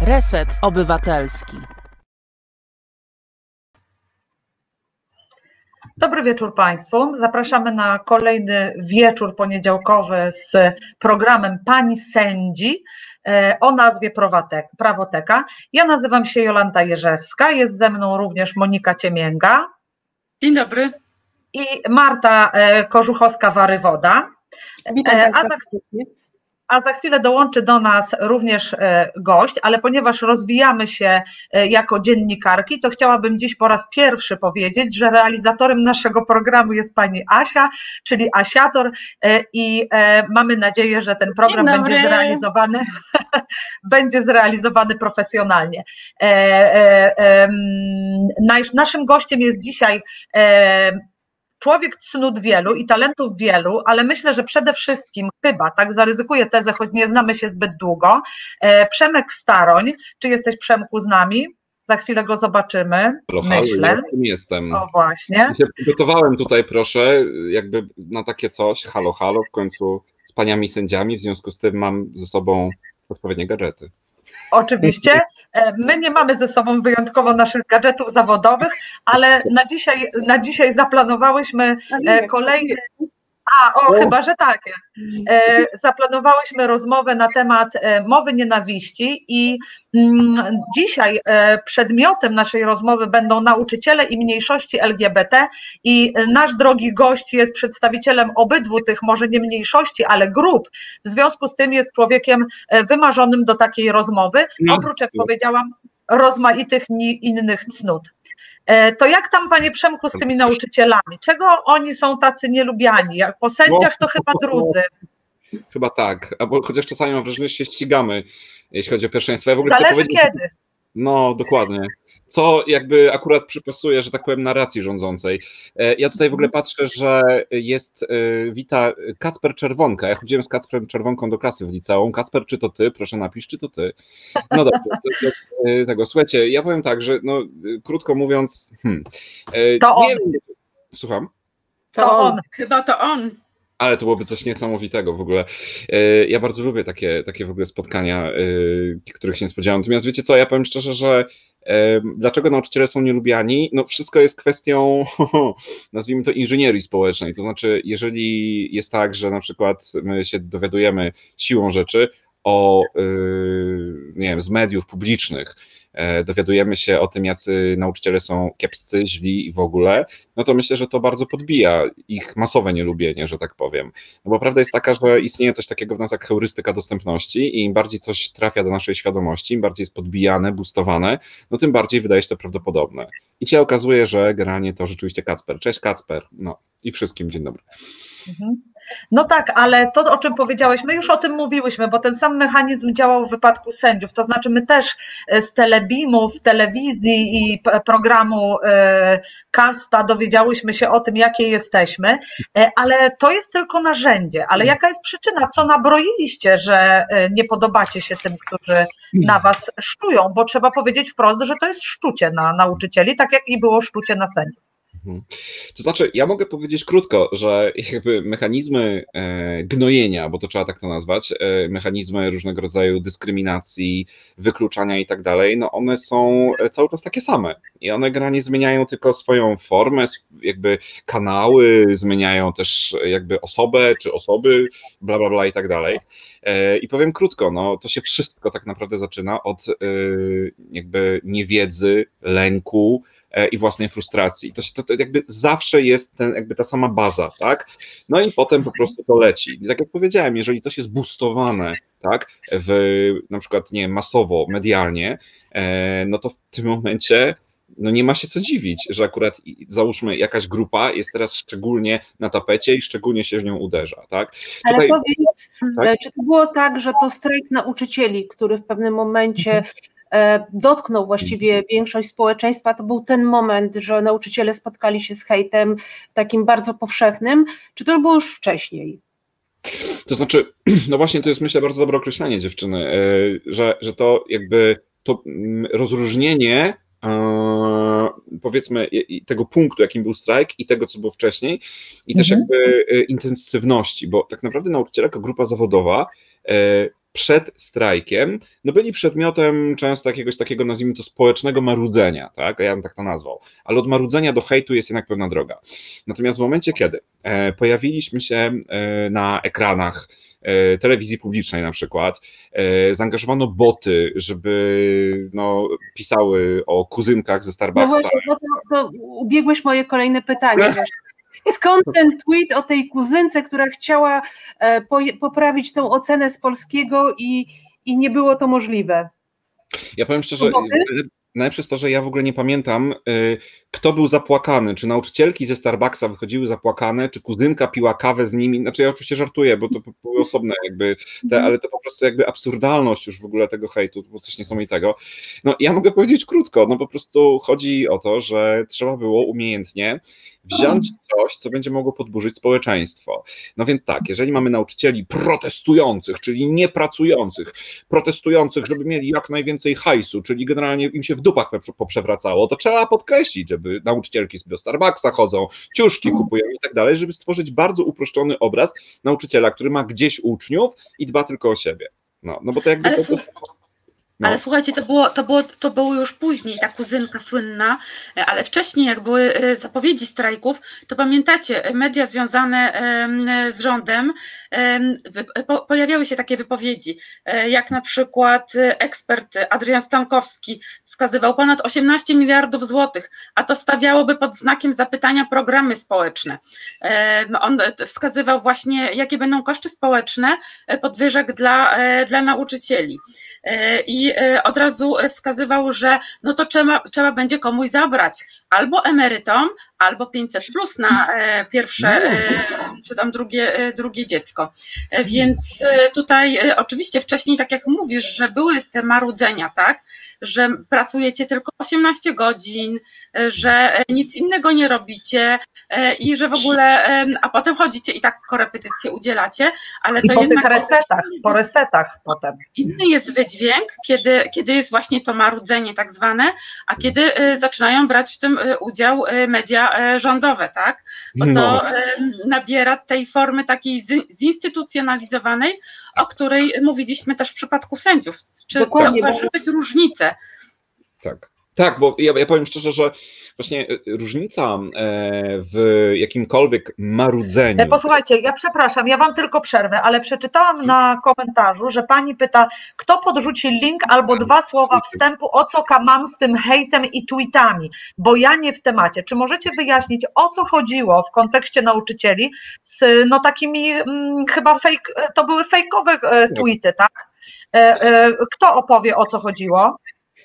Reset Obywatelski. Dobry wieczór Państwu. Zapraszamy na kolejny wieczór poniedziałkowy z programem Pani Sędzi e, o nazwie Prawoteka. Ja nazywam się Jolanta Jerzewska, jest ze mną również Monika Ciemięga. Dzień dobry. I Marta e, Korzuchowska-Warywoda. Witam e, a za, a za chwilę dołączy do nas również e, gość, ale ponieważ rozwijamy się e, jako dziennikarki, to chciałabym dziś po raz pierwszy powiedzieć, że realizatorem naszego programu jest pani Asia, czyli Asiator e, i mamy nadzieję, że ten program będzie zrealizowany, będzie zrealizowany profesjonalnie. Naszym gościem jest dzisiaj człowiek cnót wielu i talentów wielu, ale myślę, że przede wszystkim chyba, tak zaryzykuję tezę, choć nie znamy się zbyt długo, e, Przemek Staroń, czy jesteś Przemku z nami? Za chwilę go zobaczymy. Halo, myślę. Ja jestem. O właśnie. Ja się przygotowałem tutaj, proszę, jakby na takie coś. Halo, halo, w końcu z paniami sędziami, w związku z tym mam ze sobą odpowiednie gadżety. Oczywiście. E, my nie mamy ze sobą wyjątkowo naszych gadżetów zawodowych, ale na dzisiaj, na dzisiaj zaplanowałyśmy e, kolejny. A, o, chyba, że tak. E, zaplanowałyśmy rozmowę na temat e, mowy nienawiści i mm, dzisiaj e, przedmiotem naszej rozmowy będą nauczyciele i mniejszości LGBT i nasz drogi gość jest przedstawicielem obydwu tych może nie mniejszości, ale grup. W związku z tym jest człowiekiem wymarzonym do takiej rozmowy, no. oprócz jak powiedziałam rozmaitych innych cnót. E, to jak tam, panie Przemku, z tymi nauczycielami? Czego oni są tacy nielubiani? Jak po sędziach to chyba drudzy. Chyba tak, albo chociaż czasami mam wrażenie, że się ścigamy, jeśli chodzi o pierwszeństwo. Ja w ogóle Zależy kiedy. No, dokładnie co jakby akurat przypasuje, że tak powiem, narracji rządzącej. E, ja tutaj w ogóle patrzę, że jest, e, wita Kacper Czerwonka. Ja chodziłem z Kacperem Czerwonką do klasy w liceum. Kacper, czy to ty? Proszę napisz, czy to ty? No dobrze, to, to, e, tego. Słuchajcie, ja powiem tak, że no, krótko mówiąc, hmm, to on. Słucham? To on. Chyba to on. Ale to byłoby coś niesamowitego w ogóle. Ja bardzo lubię takie, takie w ogóle spotkania, których się nie spodziewałem. Natomiast wiecie co, ja powiem szczerze, że Dlaczego nauczyciele są nielubiani? No wszystko jest kwestią, nazwijmy to, inżynierii społecznej. To znaczy, jeżeli jest tak, że na przykład my się dowiadujemy siłą rzeczy o, y, nie wiem, z mediów publicznych, dowiadujemy się o tym, jacy nauczyciele są kiepscy, źli i w ogóle, no to myślę, że to bardzo podbija ich masowe nielubienie, że tak powiem. No bo prawda jest taka, że istnieje coś takiego w nas jak heurystyka dostępności i im bardziej coś trafia do naszej świadomości, im bardziej jest podbijane, boostowane, no tym bardziej wydaje się to prawdopodobne. I się okazuje, że generalnie to rzeczywiście Kacper. Cześć Kacper. No i wszystkim dzień dobry. Mhm. No tak, ale to, o czym powiedziałeś, my już o tym mówiłyśmy, bo ten sam mechanizm działał w wypadku sędziów. To znaczy, my też e, z telebimów, telewizji i programu e, Kasta dowiedziałyśmy się o tym, jakie jesteśmy, e, ale to jest tylko narzędzie. Ale jaka jest przyczyna? Co nabroiliście, że nie podobacie się tym, którzy na was szczują? Bo trzeba powiedzieć wprost, że to jest szczucie na nauczycieli, tak jak i było szczucie na sędziów. Mhm. To znaczy, ja mogę powiedzieć krótko, że jakby mechanizmy e, gnojenia, bo to trzeba tak to nazwać, e, mechanizmy różnego rodzaju dyskryminacji, wykluczania i tak dalej, no one są cały czas takie same. I one generalnie zmieniają tylko swoją formę, jakby kanały, zmieniają też jakby osobę czy osoby, bla, bla, bla i tak dalej. E, I powiem krótko, no to się wszystko tak naprawdę zaczyna od jakby niewiedzy, lęku, E, i własnej frustracji. To, się, to, to jakby zawsze jest ten, jakby ta sama baza, tak? No i potem po prostu to leci. I tak jak powiedziałem, jeżeli coś jest boostowane, tak, w na przykład, nie masowo, medialnie, e, no to w tym momencie no nie ma się co dziwić, że akurat załóżmy jakaś grupa jest teraz szczególnie na tapecie i szczególnie się w nią uderza, tak? Ale Tutaj, powiedz, tak? E, czy to było tak, że to strajk nauczycieli, który w pewnym momencie mhm. E, dotknął właściwie większość społeczeństwa, to był ten moment, że nauczyciele spotkali się z hejtem takim bardzo powszechnym, czy to było już wcześniej? To znaczy, no właśnie to jest myślę bardzo dobre określenie dziewczyny, e, że, że to jakby to mm, rozróżnienie powiedzmy tego punktu, jakim był strajk i tego, co było wcześniej i też mhm. jakby intensywności, bo tak naprawdę nauczyciele jako grupa zawodowa przed strajkiem, no byli przedmiotem często jakiegoś takiego, nazwijmy to, społecznego marudzenia, tak? Ja bym tak to nazwał. Ale od marudzenia do hejtu jest jednak pewna droga. Natomiast w momencie, kiedy e, pojawiliśmy się e, na ekranach e, telewizji publicznej na przykład, zaangażowano boty, żeby no, pisały o kuzynkach ze Starbucksa. No właśnie, no to, to ubiegłeś moje kolejne pytanie. Skąd ten tweet o tej kuzynce, która chciała e, poprawić tą ocenę z polskiego i, i nie było to możliwe? Ja powiem szczerze, najlepsze jest to, że ja w ogóle nie pamiętam, y, kto był zapłakany. Czy nauczycielki ze Starbucksa wychodziły zapłakane, czy kuzynka piła kawę z nimi. Znaczy, ja oczywiście żartuję, bo to były osobne, jakby, te, mhm. ale to po prostu jakby absurdalność już w ogóle tego hejtu, było coś niesamowitego. No, ja mogę powiedzieć krótko, no po prostu chodzi o to, że trzeba było umiejętnie wziąć coś, co będzie mogło podburzyć społeczeństwo. No więc tak, jeżeli mamy nauczycieli protestujących, czyli niepracujących, protestujących, żeby mieli jak najwięcej hajsu, czyli generalnie im się w dupach poprzewracało, to trzeba podkreślić, żeby nauczycielki do Starbucksa chodzą, ciuszki kupują i tak dalej, żeby stworzyć bardzo uproszczony obraz nauczyciela, który ma gdzieś uczniów i dba tylko o siebie. No, no bo to jakby... Ale to, to, no. Ale słuchajcie, to było, to, było, to było już później, ta kuzynka słynna, ale wcześniej, jak były e, zapowiedzi strajków, to pamiętacie, media związane z rządem, pojawiały się takie wypowiedzi, e, jak na przykład ekspert Adrian Stankowski wskazywał ponad 18 miliardów złotych, a to stawiałoby pod znakiem zapytania programy społeczne. On wskazywał właśnie, jakie będą koszty społeczne e, podwyżek dla, dla nauczycieli. I E, od razu wskazywał, że no to trzeba, trzeba będzie komuś zabrać. Albo emerytom, albo 500 plus na e, pierwsze e, czy tam drugie, drugie dziecko. Więc tutaj oczywiście wcześniej, tak jak mówisz, że były te marudzenia, tak, że pracujecie tylko 18 godzin, że nic innego nie robicie i że w ogóle, a potem chodzicie i tak korepetycje udzielacie, ale I to po jednak... Tych resetach, po resetach potem. Inny jest wydźwięk, kiedy, kiedy jest właśnie to marudzenie tak zwane, a kiedy zaczynają brać w tym udział media rządowe, tak? Bo to no. nabiera tej formy takiej zinstytucjonalizowanej, o której mówiliśmy też w przypadku sędziów. Czy Dokładnie, zauważyłeś bo... różnicę? Tak. Tak, bo ja, ja powiem szczerze, że właśnie e, różnica e, w jakimkolwiek marudzeniu. E, posłuchajcie, ja przepraszam, ja wam tylko przerwę, ale przeczytałam na komentarzu, że pani pyta, kto podrzuci link albo dwa słowa wstępu, o co mam z tym hejtem i tweetami, bo ja nie w temacie. Czy możecie wyjaśnić, o co chodziło w kontekście nauczycieli z no takimi hmm, chyba fake, to były fejkowe tweety, tak? Kto opowie, o co chodziło?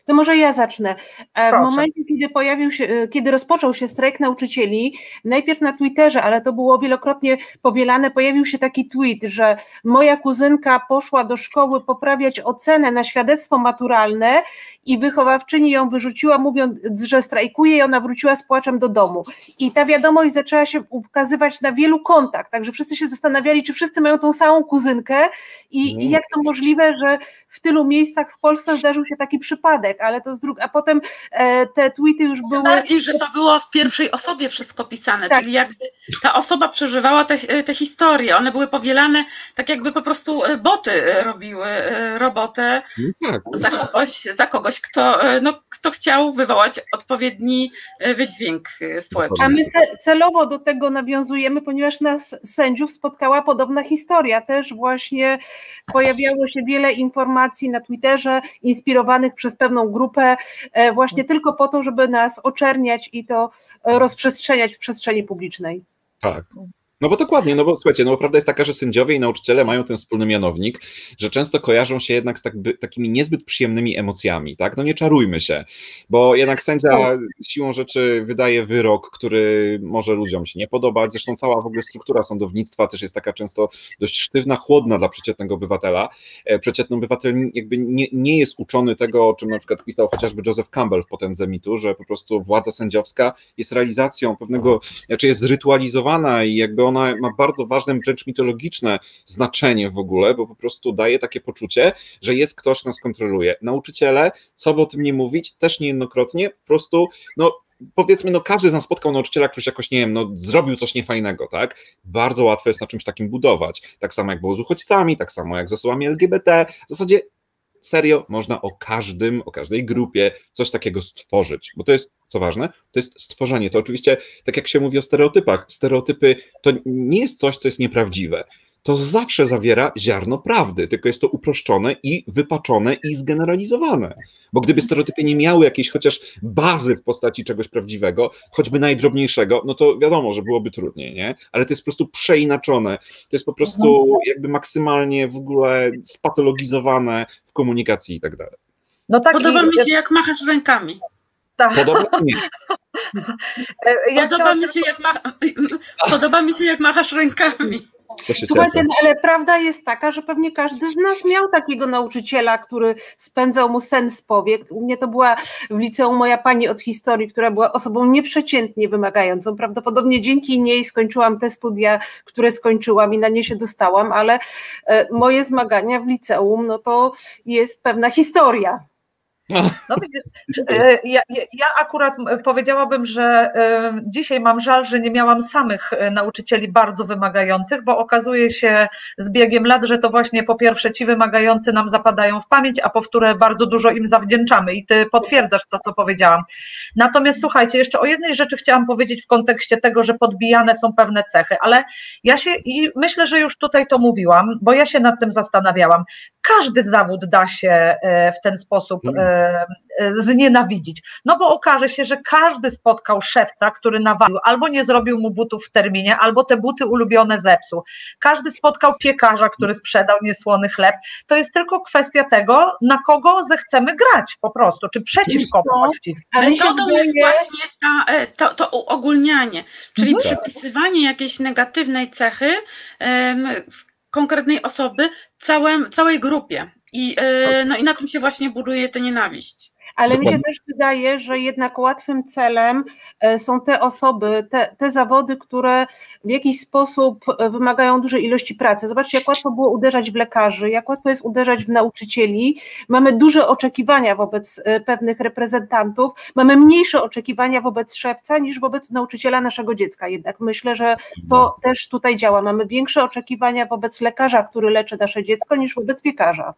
To może ja zacznę. E, Proszę. W momencie, kiedy pojawił się, e, kiedy rozpoczął się strajk nauczycieli, najpierw na Twitterze, ale to było wielokrotnie powielane, pojawił się taki tweet, że moja kuzynka poszła do szkoły poprawiać ocenę na świadectwo maturalne i wychowawczyni ją wyrzuciła, mówiąc, że strajkuje i ona wróciła z płaczem do domu. I ta wiadomość zaczęła się ukazywać na wielu kontach, także wszyscy się zastanawiali, czy wszyscy mają tą samą kuzynkę i, i jak to możliwe, że w tylu miejscach w Polsce zdarzył się taki przypadek, ale to z drugiej, a potem e, te tweety już były... Bardziej, że to było w pierwszej osobie wszystko pisane, tak. czyli jakby ta osoba przeżywała te, te historie, one były powielane tak jakby po prostu e, boty robiły e, robotę no tak. za kogoś, za kogoś kto, e, no, kto chciał wywołać odpowiedni wydźwięk społeczny. A my celowo do tego nawiązujemy, ponieważ nas sędziów spotkała podobna historia, też właśnie pojawiało się wiele informacji na Twitterze inspirowanych przez pewną grupę e, właśnie tylko po to, żeby nas oczerniać i to e, rozprzestrzeniać w przestrzeni publicznej. Tak. No bo dokładnie, no bo słuchajcie, no bo prawda jest taka, że sędziowie i nauczyciele mają ten wspólny mianownik, że często kojarzą się jednak z tak, takimi niezbyt przyjemnymi emocjami, tak? No nie czarujmy się, bo jednak sędzia tak. siłą rzeczy wydaje wyrok, który może ludziom się nie podobać, zresztą cała w ogóle struktura sądownictwa też jest taka często dość sztywna, chłodna dla przeciętnego obywatela. E, przeciętny obywatel jakby nie, nie jest uczony tego, o czym na przykład pisał chociażby Joseph Campbell w Potędze Mitu, że po prostu władza sędziowska jest realizacją pewnego, znaczy jest zrytualizowana i jakby on ona ma bardzo ważne, wręcz mitologiczne znaczenie w ogóle, bo po prostu daje takie poczucie, że jest ktoś, kto nas kontroluje. Nauczyciele, co by o tym nie mówić, też niejednokrotnie po prostu, no powiedzmy, no każdy z nas spotkał nauczyciela, który jakoś, nie wiem, no zrobił coś niefajnego, tak? Bardzo łatwo jest na czymś takim budować. Tak samo jak było z uchodźcami, tak samo jak z osobami LGBT. W zasadzie serio można o każdym, o każdej grupie coś takiego stworzyć, bo to jest, co ważne, to jest stworzenie. To oczywiście, tak jak się mówi o stereotypach, stereotypy to nie jest coś, co jest nieprawdziwe to zawsze zawiera ziarno prawdy, tylko jest to uproszczone i wypaczone i zgeneralizowane. Bo gdyby stereotypy nie miały jakiejś chociaż bazy w postaci czegoś prawdziwego, choćby najdrobniejszego, no to wiadomo, że byłoby trudniej, nie? Ale to jest po prostu przeinaczone. To jest po prostu jakby maksymalnie w ogóle spatologizowane w komunikacji i tak dalej. No tak, Podoba mi się, jak machasz rękami. Tak. Podoba mi się. Ja Podoba, mi się, jak ma... Podoba mi się, jak machasz rękami. Słuchajcie, no, ale prawda jest taka, że pewnie każdy z nas miał takiego nauczyciela, który spędzał mu sen z powiek. U mnie to była w liceum moja pani od historii, która była osobą nieprzeciętnie wymagającą. Prawdopodobnie dzięki niej skończyłam te studia, które skończyłam i na nie się dostałam, ale e, moje zmagania w liceum, no to jest pewna historia. No, e, ja, ja, akurat powiedziałabym, że e, dzisiaj mam żal, że nie miałam samych e, nauczycieli bardzo wymagających, bo okazuje się z biegiem lat, że to właśnie po pierwsze ci wymagający nam zapadają w pamięć, a po wtóre bardzo dużo im zawdzięczamy i ty potwierdzasz to, co powiedziałam. Natomiast słuchajcie, jeszcze o jednej rzeczy chciałam powiedzieć w kontekście tego, że podbijane są pewne cechy, ale ja się i myślę, że już tutaj to mówiłam, bo ja się nad tym zastanawiałam. Każdy zawód da się w ten sposób mm znienawidzić. No bo okaże się, że każdy spotkał szewca, który nawalił, albo nie zrobił mu butów w terminie, albo te buty ulubione zepsuł. Każdy spotkał piekarza, który sprzedał niesłony chleb. To jest tylko kwestia tego, na kogo zechcemy grać po prostu, czy przeciwko właściwie. Metodą jest właśnie ta, e, to, to uogólnianie, czyli mhm. przypisywanie jakiejś negatywnej cechy um, konkretnej osoby całym, całej grupie. I, yy, no i na tym się właśnie buduje tę nienawiść. Ale mi się też wydaje, że jednak łatwym celem e, są te osoby, te, te zawody, które w jakiś sposób e, wymagają dużej ilości pracy. Zobaczcie, jak łatwo było uderzać w lekarzy, jak łatwo jest uderzać w nauczycieli. Mamy duże oczekiwania wobec pewnych reprezentantów, mamy mniejsze oczekiwania wobec szewca niż wobec nauczyciela naszego dziecka. Jednak myślę, że to no. też tutaj działa. Mamy większe oczekiwania wobec lekarza, który leczy nasze dziecko, niż wobec piekarza.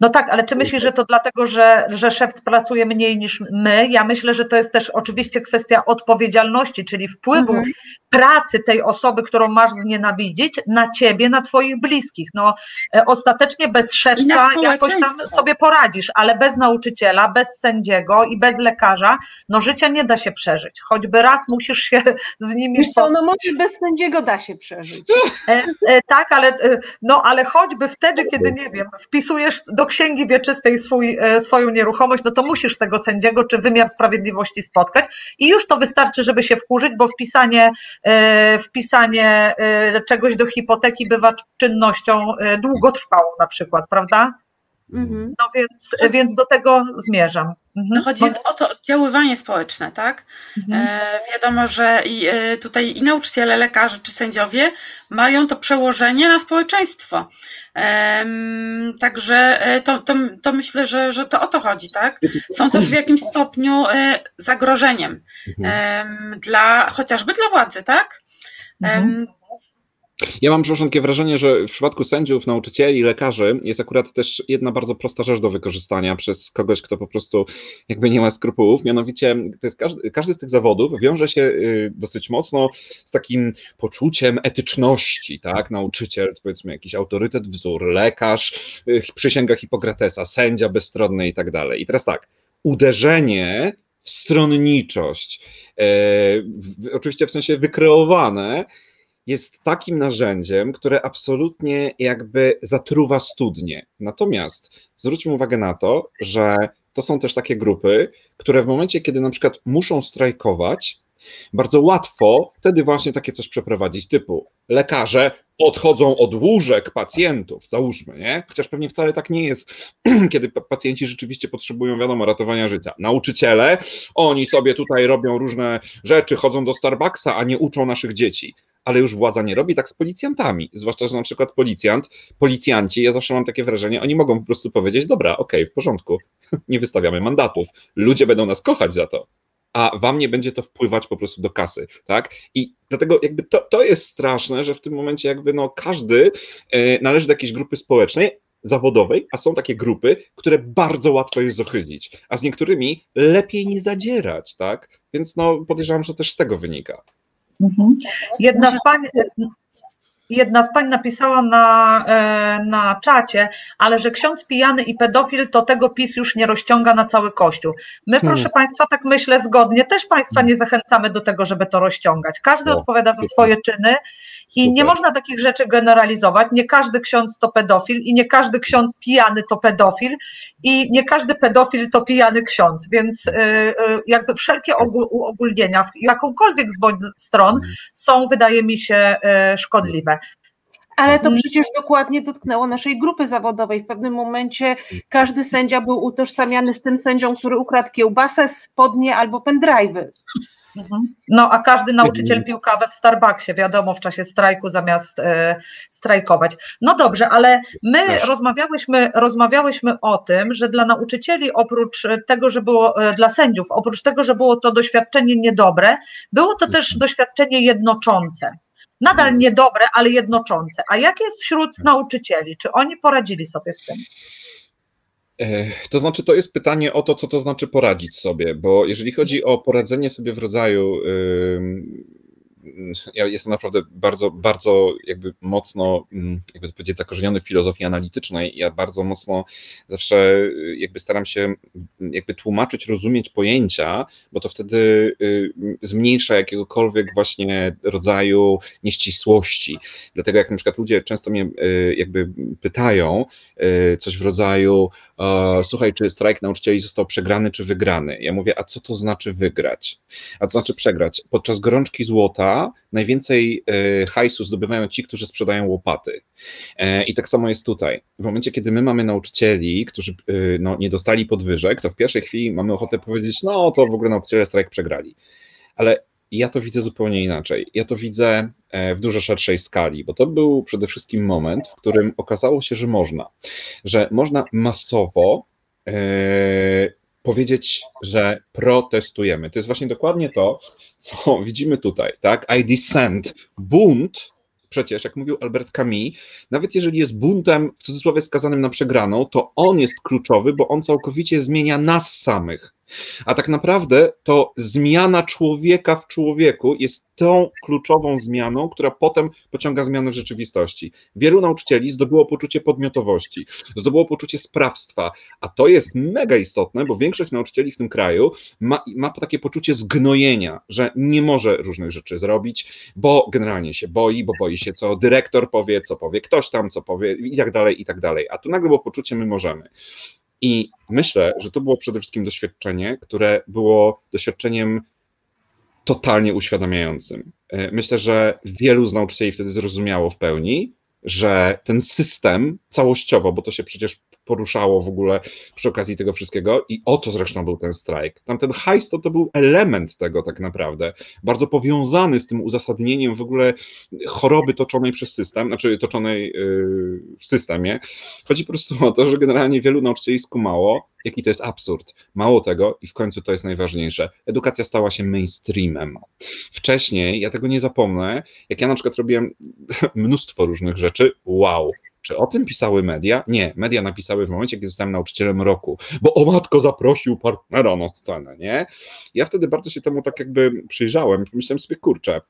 No tak, ale czy myślisz, że to dlatego, że, że szef pracuje mniej niż my? Ja myślę, że to jest też oczywiście kwestia odpowiedzialności, czyli wpływu mhm. pracy tej osoby, którą masz znienawidzić, na ciebie, na twoich bliskich. No, e, ostatecznie bez szefca jakoś tam sobie poradzisz, ale bez nauczyciela, bez sędziego i bez lekarza, no życia nie da się przeżyć. Choćby raz musisz się z nimi... Wiesz co, no może bez sędziego da się przeżyć. E, e, tak, ale, e, no, ale choćby wtedy, kiedy, nie wiem, wpisujesz do księgi wieczystej swój, e, swoją nieruchomość, no to musisz tego sędziego czy wymiar sprawiedliwości spotkać i już to wystarczy, żeby się wkurzyć, bo wpisanie, e, wpisanie e, czegoś do hipoteki bywa czynnością długotrwałą na przykład, prawda? Mhm. No więc, więc do tego zmierzam. Mhm. No chodzi o to oddziaływanie społeczne, tak? Mhm. E, wiadomo, że i, e, tutaj i nauczyciele, lekarze czy sędziowie mają to przełożenie na społeczeństwo. E, także to, to, to, myślę, że, że to o to chodzi, tak? Są też w jakimś stopniu e, zagrożeniem mhm. dla chociażby dla władzy, tak? Mhm. Ja mam, przepraszam, takie wrażenie, że w przypadku sędziów, nauczycieli, lekarzy jest akurat też jedna bardzo prosta rzecz do wykorzystania przez kogoś, kto po prostu jakby nie ma skrupułów. Mianowicie każdy, każdy z tych zawodów wiąże się y, dosyć mocno z takim poczuciem etyczności, tak? Nauczyciel, powiedzmy jakiś autorytet, wzór, lekarz, y, przysięga Hipokratesa, sędzia bezstronny i tak dalej. I teraz tak, uderzenie w stronniczość, e, w, oczywiście w sensie wykreowane, jest takim narzędziem, które absolutnie jakby zatruwa studnie. Natomiast zwróćmy uwagę na to, że to są też takie grupy, które w momencie, kiedy na przykład muszą strajkować, bardzo łatwo wtedy właśnie takie coś przeprowadzić, typu lekarze odchodzą od łóżek pacjentów, załóżmy, nie? Chociaż pewnie wcale tak nie jest, kiedy pacjenci rzeczywiście potrzebują, wiadomo, ratowania życia. Nauczyciele, oni sobie tutaj robią różne rzeczy, chodzą do Starbucksa, a nie uczą naszych dzieci ale już władza nie robi tak z policjantami. Zwłaszcza, że na przykład policjant, policjanci, ja zawsze mam takie wrażenie, oni mogą po prostu powiedzieć, dobra, okej, okay, w porządku, nie wystawiamy mandatów, ludzie będą nas kochać za to, a wam nie będzie to wpływać po prostu do kasy, tak? I dlatego jakby to, to jest straszne, że w tym momencie jakby no każdy e, należy do jakiejś grupy społecznej, zawodowej, a są takie grupy, które bardzo łatwo jest zachylić, a z niektórymi lepiej nie zadzierać, tak? Więc no podejrzewam, że też z tego wynika. Mhm. Jedna z pań, jedna z pań napisała na, e, na czacie, ale że ksiądz pijany i pedofil, to tego PiS już nie rozciąga na cały Kościół. My, hmm. proszę Państwa, tak myślę zgodnie, też Państwa nie zachęcamy do tego, żeby to rozciągać. Każdy odpowiada za swoje czyny i Super. nie można takich rzeczy generalizować. Nie każdy ksiądz to pedofil i nie każdy ksiądz pijany to pedofil i nie każdy pedofil to pijany ksiądz, więc y, y, jakby wszelkie uogólnienia w jakąkolwiek z bądź stron mhm. są, wydaje mi się, y, szkodliwe. Ale to mhm. przecież dokładnie dotknęło naszej grupy zawodowej. W pewnym momencie każdy sędzia był utożsamiany z tym sędzią, który ukradł kiełbasę, spodnie albo pendrive'y. Mhm. No, a każdy nauczyciel pił kawę w Starbucksie, wiadomo, w czasie strajku zamiast e, strajkować. No dobrze, ale my rozmawiałyśmy, rozmawiałyśmy o tym, że dla nauczycieli, oprócz tego, że było e, dla sędziów, oprócz tego, że było to doświadczenie niedobre, było to też mhm. doświadczenie jednoczące. Nadal mhm. niedobre, ale jednoczące. A jak jest wśród nauczycieli? Czy oni poradzili sobie z tym? To znaczy, to jest pytanie o to, co to znaczy poradzić sobie, bo jeżeli chodzi o poradzenie sobie w rodzaju ja jestem naprawdę bardzo, bardzo jakby mocno, mm, jakby to powiedzieć, zakorzeniony w filozofii analitycznej. Ja bardzo mocno zawsze y, jakby staram się mm, jakby tłumaczyć, rozumieć pojęcia, bo to wtedy y, zmniejsza jakiegokolwiek właśnie rodzaju nieścisłości. Dlatego jak na przykład ludzie często mnie y, jakby pytają coś w rodzaju słuchaj, czy strajk nauczycieli został przegrany czy wygrany? Ja mówię, a co to znaczy wygrać? A co znaczy przegrać? Podczas gorączki złota najwięcej e, hajsu zdobywają ci, którzy sprzedają łopaty. E, I tak samo jest tutaj. W momencie, kiedy my mamy nauczycieli, którzy e, no, nie dostali podwyżek, to w pierwszej chwili mamy ochotę powiedzieć, no to w ogóle nauczyciele strajk przegrali. Ale ja to widzę zupełnie inaczej. Ja to widzę w dużo szerszej skali, bo to był przede wszystkim moment, w którym okazało się, że można, że można masowo powiedzieć, że protestujemy. To jest właśnie dokładnie to, co widzimy tutaj, tak? I dissent, bunt, przecież, jak mówił Albert Camus, nawet jeżeli jest buntem w cudzysłowie skazanym na przegraną, to on jest kluczowy, bo on całkowicie zmienia nas samych. A tak naprawdę to zmiana człowieka w człowieku jest tą kluczową zmianą, która potem pociąga zmianę w rzeczywistości. Wielu nauczycieli zdobyło poczucie podmiotowości, zdobyło poczucie sprawstwa, a to jest mega istotne, bo większość nauczycieli w tym kraju ma, ma takie poczucie zgnojenia, że nie może różnych rzeczy zrobić, bo generalnie się boi, bo boi się, co dyrektor powie, co powie ktoś tam, co powie i tak dalej, i tak dalej. A tu nagle było poczucie, my możemy. I myślę, że to było przede wszystkim doświadczenie, które było doświadczeniem totalnie uświadamiającym. E, myślę, że wielu z nauczycieli wtedy zrozumiało w pełni, że ten system całościowo, bo to się przecież poruszało w ogóle przy okazji tego wszystkiego i oto zresztą był ten strajk. Tamten hajs to, to był element tego tak naprawdę, bardzo powiązany z tym uzasadnieniem w ogóle choroby toczonej przez system, znaczy toczonej yy, w systemie. Chodzi po prostu o to, że generalnie wielu nauczycieli skumało, jaki to jest absurd. Mało tego i w końcu to jest najważniejsze. Edukacja stała się mainstreamem. Wcześniej, ja tego nie zapomnę, jak ja na przykład robiłem mnóstwo różnych rzeczy, wow, czy o tym pisały media? Nie, media napisały w momencie, kiedy zostałem nauczycielem roku, bo o matko zaprosił partnera na scenę, nie? Ja wtedy bardzo się temu tak jakby przyjrzałem pomyślałem sobie, kurczę,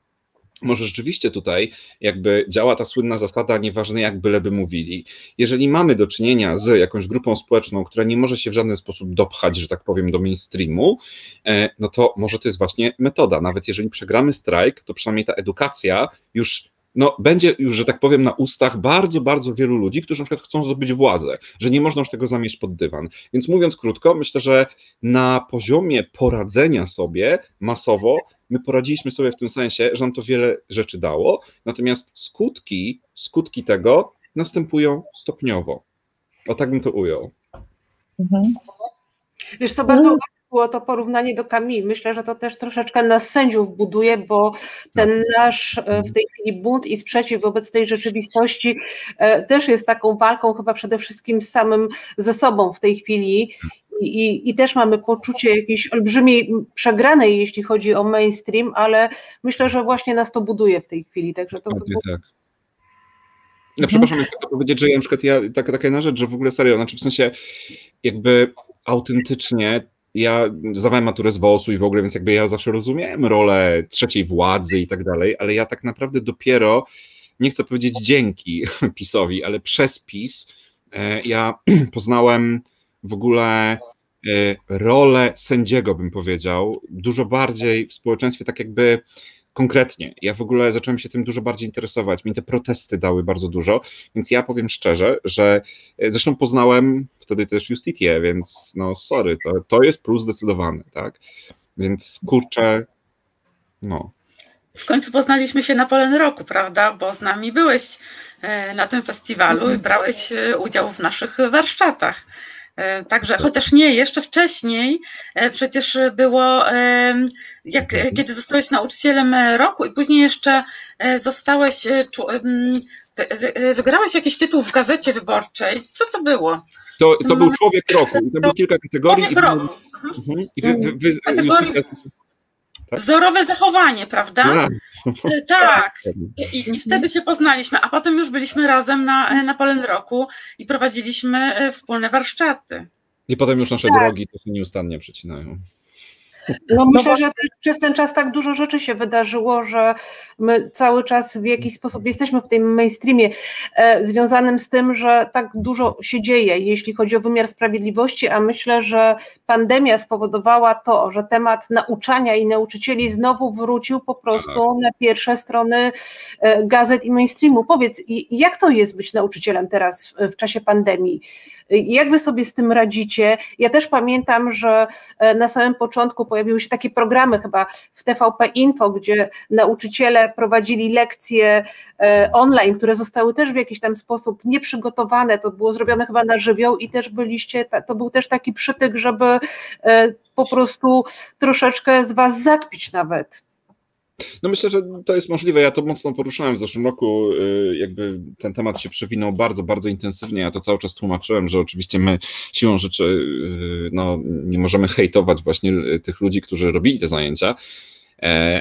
może rzeczywiście tutaj jakby działa ta słynna zasada, nieważne jak byleby mówili. Jeżeli mamy do czynienia z jakąś grupą społeczną, która nie może się w żaden sposób dopchać, że tak powiem, do mainstreamu, e, no to może to jest właśnie metoda. Nawet jeżeli przegramy strajk, to przynajmniej ta edukacja już no, będzie już, że tak powiem, na ustach bardzo, bardzo wielu ludzi, którzy na przykład chcą zdobyć władzę, że nie można już tego zamieść pod dywan. Więc mówiąc krótko, myślę, że na poziomie poradzenia sobie masowo, my poradziliśmy sobie w tym sensie, że nam to wiele rzeczy dało, natomiast skutki, skutki tego następują stopniowo. O tak bym to ujął. Mhm. Wiesz co, bardzo było to porównanie do Kami. Myślę, że to też troszeczkę nas sędziów buduje, bo ten nasz e, w tej chwili bunt i sprzeciw wobec tej rzeczywistości e, też jest taką walką chyba przede wszystkim z samym ze sobą w tej chwili. I, i, też mamy poczucie jakiejś olbrzymiej przegranej, jeśli chodzi o mainstream, ale myślę, że właśnie nas to buduje w tej chwili. Także to, to... Tak. No, przepraszam, ja chcę powiedzieć, że ja na przykład ja, taka, taka jedna rzecz, że w ogóle serio, znaczy w sensie jakby autentycznie ja zdawałem maturę z WOS-u i w ogóle, więc jakby ja zawsze rozumiałem rolę trzeciej władzy i tak dalej, ale ja tak naprawdę dopiero, nie chcę powiedzieć dzięki PiSowi, ale przez PiS e, ja poznałem w ogóle e, rolę sędziego, bym powiedział, dużo bardziej w społeczeństwie tak jakby konkretnie. Ja w ogóle zacząłem się tym dużo bardziej interesować. Mi te protesty dały bardzo dużo, więc ja powiem szczerze, że e, zresztą poznałem wtedy też Justitię, więc no sorry, to, to jest plus zdecydowany, tak? Więc kurczę, no. W końcu poznaliśmy się na Polen Roku, prawda? Bo z nami byłeś e, na tym festiwalu i brałeś e, udział w naszych warsztatach. E, także chociaż nie, jeszcze wcześniej e, przecież było, jak, kiedy zostałeś nauczycielem roku i później jeszcze e, zostałeś, wygrałeś jakiś tytuł w gazecie wyborczej. Co to było? To, to był człowiek roku i to było kilka kategorii. Człowiek roku. Mhm. I wy, wy, wy, Kategorii... Tak? Wzorowe zachowanie, prawda? No, tak. tak. I, I, wtedy się poznaliśmy, a potem już byliśmy razem na, na Polen Roku i prowadziliśmy e, wspólne warsztaty. I potem już nasze tak. drogi to się nieustannie przecinają. No myślę, że przez ten czas tak dużo rzeczy się wydarzyło, że my cały czas w jakiś sposób jesteśmy w tym mainstreamie e, związanym z tym, że tak dużo się dzieje, jeśli chodzi o wymiar sprawiedliwości, a myślę, że pandemia spowodowała to, że temat nauczania i nauczycieli znowu wrócił po prostu na pierwsze strony e, gazet i mainstreamu. Powiedz, jak to jest być nauczycielem teraz w czasie pandemii? Jak wy sobie z tym radzicie? Ja też pamiętam, że e, na samym początku pojawiły się takie programy chyba w TVP Info, gdzie nauczyciele prowadzili lekcje e, online, które zostały też w jakiś tam sposób nieprzygotowane. To było zrobione chyba na żywioł i też byliście, to był też taki przytyk, żeby e, po prostu troszeczkę z was zakpić nawet. No myślę, że to jest możliwe. Ja to mocno poruszałem w zeszłym roku. Y, jakby ten temat się przewinął bardzo, bardzo intensywnie. Ja to cały czas tłumaczyłem, że oczywiście my siłą rzeczy y, no, nie możemy hejtować właśnie tych ludzi, którzy robili te zajęcia,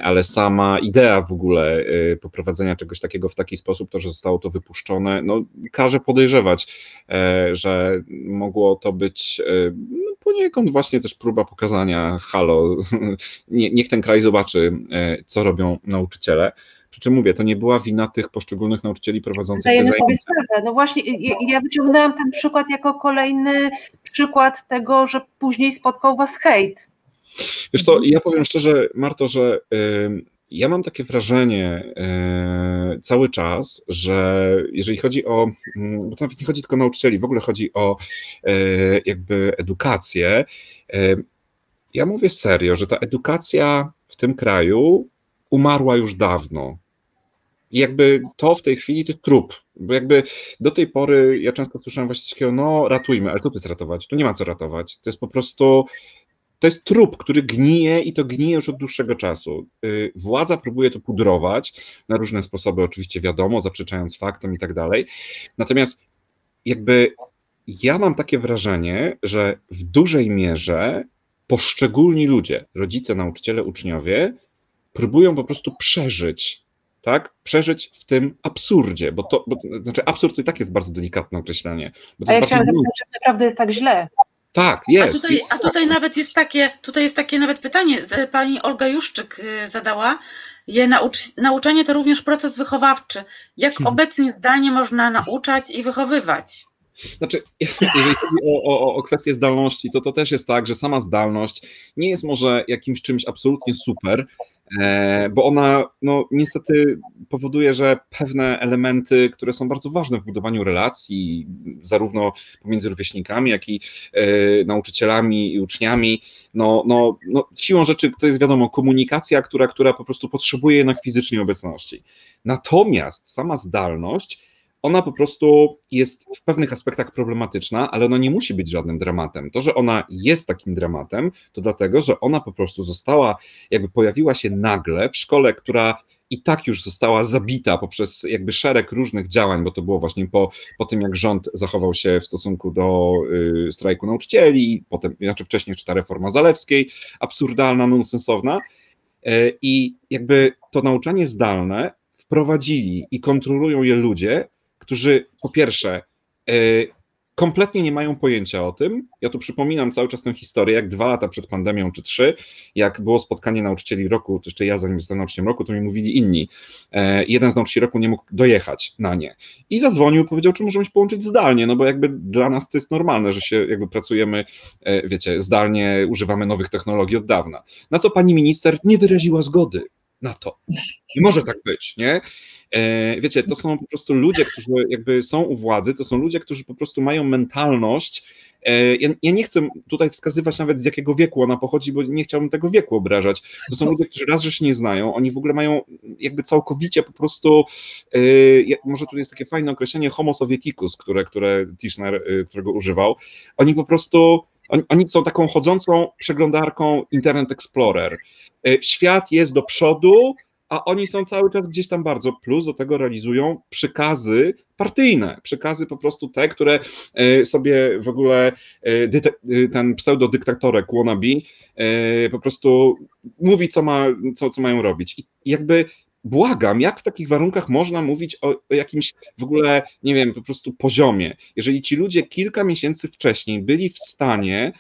ale sama idea w ogóle e, poprowadzenia czegoś takiego w taki sposób, to, że zostało to wypuszczone, no, każe podejrzewać, e, że mogło to być no, poniekąd właśnie też próba pokazania halo, niech ten kraj zobaczy, co robią nauczyciele. Przy czym mówię, to nie była wina tych poszczególnych nauczycieli prowadzących Zdajemy sobie sprawę. No właśnie, ja wyciągnęłam ten przykład jako kolejny przykład tego, że później spotkał was hejt. Wiesz co, ja powiem szczerze, Marto, że ja mam takie wrażenie cały czas, że jeżeli chodzi o, mm, bo to nawet nie chodzi tylko o nauczycieli, w ogóle chodzi o e, jakby edukację, ja mówię serio, że ta edukacja w tym kraju umarła już dawno. I jakby to w tej chwili to trup, bo jakby do tej pory ja często słyszałem właśnie takiego, no ratujmy, ale to jest ratować? Tu nie ma co ratować. To jest po prostu to jest trup, który gnije i to gnije już od dłuższego czasu. Y, władza próbuje to pudrować na różne sposoby, oczywiście wiadomo, zaprzeczając faktom i tak dalej. Natomiast jakby ja mam takie wrażenie, że w dużej mierze poszczególni ludzie, rodzice, nauczyciele, uczniowie, próbują po prostu przeżyć, tak? Przeżyć w tym absurdzie, bo to, bo, znaczy absurd to i tak jest bardzo delikatne określenie. A ja chciałam zapytać, czy naprawdę jest tak źle? Tak, jest. A tutaj, a tutaj nawet jest takie, tutaj jest takie nawet pytanie, pani Olga Juszczyk y, zadała. Je naucz, nauczanie to również proces wychowawczy. Jak hmm. obecnie zdalnie można nauczać i wychowywać? Znaczy, jeżeli chodzi o, o, o kwestię zdalności, to to też jest tak, że sama zdalność nie jest może jakimś czymś absolutnie super, E, bo ona no, niestety powoduje, że pewne elementy, które są bardzo ważne w budowaniu relacji, zarówno pomiędzy rówieśnikami, jak i e, nauczycielami i uczniami, no, no, no, siłą rzeczy to jest wiadomo komunikacja, która, która po prostu potrzebuje jednak fizycznej obecności. Natomiast sama zdalność ona po prostu jest w pewnych aspektach problematyczna, ale ona nie musi być żadnym dramatem. To, że ona jest takim dramatem, to dlatego, że ona po prostu została, jakby pojawiła się nagle w szkole, która i tak już została zabita poprzez jakby szereg różnych działań, bo to było właśnie po, po tym, jak rząd zachował się w stosunku do y, strajku nauczycieli, potem, znaczy wcześniej czy ta reforma Zalewskiej, absurdalna, nonsensowna. Y, I jakby to nauczanie zdalne wprowadzili i kontrolują je ludzie, którzy po pierwsze y, kompletnie nie mają pojęcia o tym. Ja tu przypominam cały czas tę historię, jak dwa lata przed pandemią czy trzy, jak było spotkanie nauczycieli roku, to jeszcze ja zanim zostałem nauczycielem roku, to mi mówili inni. E, jeden z nauczycieli roku nie mógł dojechać na nie. I zadzwonił, powiedział, czy możemy się połączyć zdalnie, no bo jakby dla nas to jest normalne, że się jakby pracujemy, e, wiecie, zdalnie, używamy nowych technologii od dawna. Na co pani minister nie wyraziła zgody na to. Nie może tak być, nie? E, wiecie, to są po prostu ludzie, którzy jakby są u władzy, to są ludzie, którzy po prostu mają mentalność. E, ja, ja, nie chcę tutaj wskazywać nawet z jakiego wieku ona pochodzi, bo nie chciałbym tego wieku obrażać. To są ludzie, którzy raz, że się nie znają, oni w ogóle mają jakby całkowicie po prostu, e, może tu jest takie fajne określenie homo sovieticus, które, które Tischner, którego używał. Oni po prostu oni, oni, są taką chodzącą przeglądarką Internet Explorer. Świat jest do przodu, a oni są cały czas gdzieś tam bardzo, plus do tego realizują przykazy partyjne, przykazy po prostu te, które e, sobie w ogóle e, e, ten pseudodyktatorek wannabe po prostu mówi, co, ma, co, co mają robić. I jakby błagam, jak w takich warunkach można mówić o, o, jakimś w ogóle, nie wiem, po prostu poziomie. Jeżeli ci ludzie kilka miesięcy wcześniej byli w stanie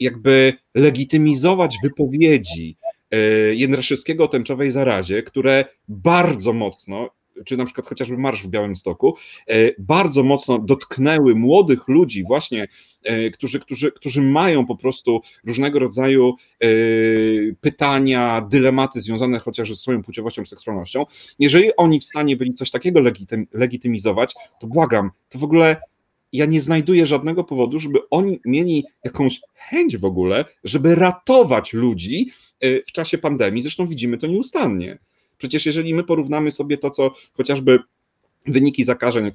jakby legitymizować wypowiedzi E, Jędraszewskiego o tęczowej zarazie, które bardzo mocno, czy na przykład chociażby Marsz w Białymstoku, e, bardzo mocno dotknęły młodych ludzi właśnie, e, którzy, którzy, którzy mają po prostu różnego rodzaju pytania, dylematy związane chociażby z swoją płciowością, seksualnością. Jeżeli oni w stanie byli coś takiego legitym, legitymizować, to błagam, to w ogóle ja nie znajduję żadnego powodu, żeby oni mieli jakąś chęć w ogóle, żeby ratować ludzi, w czasie pandemii, zresztą widzimy to nieustannie. Przecież jeżeli my porównamy sobie to, co chociażby wyniki zakażeń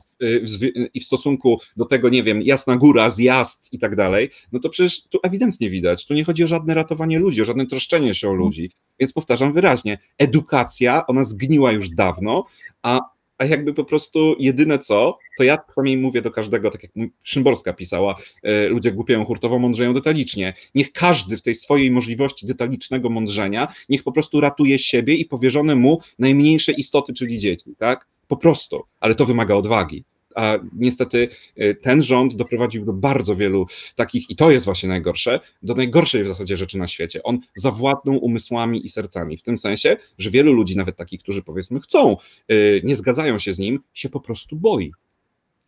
i w stosunku do tego, nie wiem, jasna góra, zjazd i tak dalej, no to przecież tu ewidentnie widać, tu nie chodzi o żadne ratowanie ludzi, o żadne troszczenie się o ludzi. Więc powtarzam wyraźnie, edukacja, ona zgniła już dawno, a a jakby po prostu jedyne co, to ja przynajmniej mówię do każdego, tak jak Szymborska pisała, e, ludzie głupieją hurtowo, mądrzeją detalicznie. Niech każdy w tej swojej możliwości detalicznego mądrzenia, niech po prostu ratuje siebie i powierzone mu najmniejsze istoty, czyli dzieci, tak? Po prostu, ale to wymaga odwagi a niestety y, ten rząd doprowadził do bardzo wielu takich, i to jest właśnie najgorsze, do najgorszej w zasadzie rzeczy na świecie. On zawładnął umysłami i sercami, w tym sensie, że wielu ludzi, nawet takich, którzy powiedzmy chcą, y, nie zgadzają się z nim, się po prostu boi.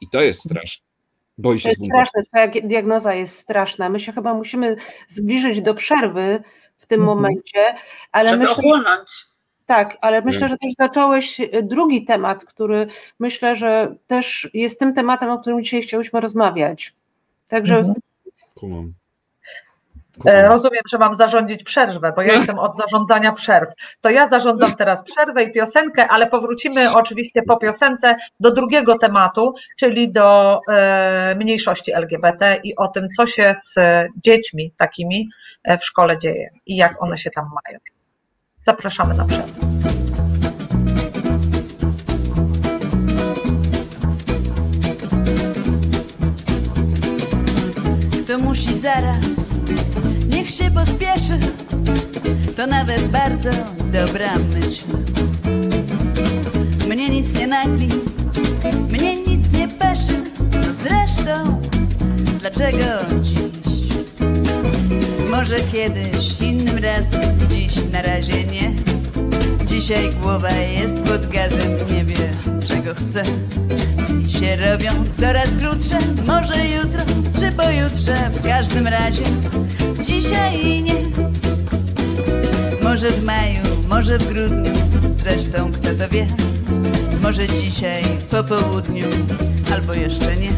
I to jest straszne. Boi się to jest straszne, twoja diagnoza jest straszna. My się chyba musimy zbliżyć do przerwy w tym mhm. momencie, ale Żeby myślę, ochłonąć. Tak, ale myślę, że też zacząłeś e, drugi temat, który myślę, że też jest tym tematem, o którym dzisiaj chciałyśmy rozmawiać. Także. Mhm. Kumam. E, rozumiem, że mam zarządzić przerwę, bo ja jestem od zarządzania przerw. To ja zarządzam teraz przerwę i piosenkę, ale powrócimy oczywiście po piosence do drugiego tematu, czyli do e, mniejszości LGBT i o tym, co się z dziećmi takimi w szkole dzieje i jak one się tam mają. Zapraszamy na przerwę. Kto musi zaraz, niech się pospieszy, to nawet bardzo dobra myśl. Mnie nic nie nagli, mnie nic nie peszy, zresztą, dlaczego dziś? Może kiedyś, innym razem, dziś na razie nie. Dzisiaj głowa jest pod gazem, nie wie czego chce. Dni się robią coraz krótsze, może jutro czy pojutrze, w każdym razie dzisiaj nie. Może w maju, może w grudniu, zresztą kto to wie. Może dzisiaj po południu, albo jeszcze nie.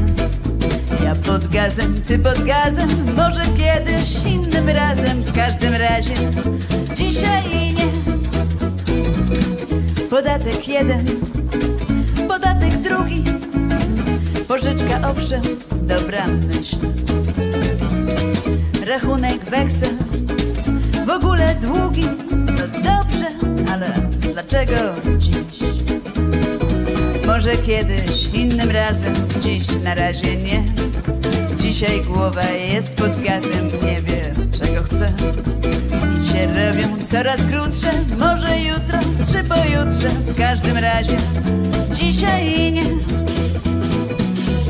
Ja pod gazem, ty pod gazem, może kiedyś innym razem, w każdym razie dzisiaj nie. Podatek jeden, podatek drugi, Pożyczka owszem, dobra myśl Rachunek weksel W ogóle długi, no dobrze Ale dlaczego dziś? Może kiedyś, innym razem Dziś na razie nie Dzisiaj głowa jest pod gazem Nie wie czego chce. I się robią coraz krótsze Może jutro czy pojutrze W każdym razie dzisiaj nie.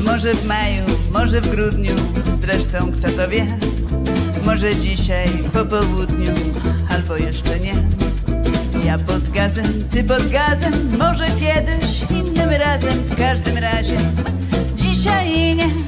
Może w maju, może w grudniu Zresztą kto to wie. Może dzisiaj po południu Albo jeszcze nie. Ja pod gazem, ty pod gazem Może kiedyś, innym razem W każdym razie Dzisiaj nie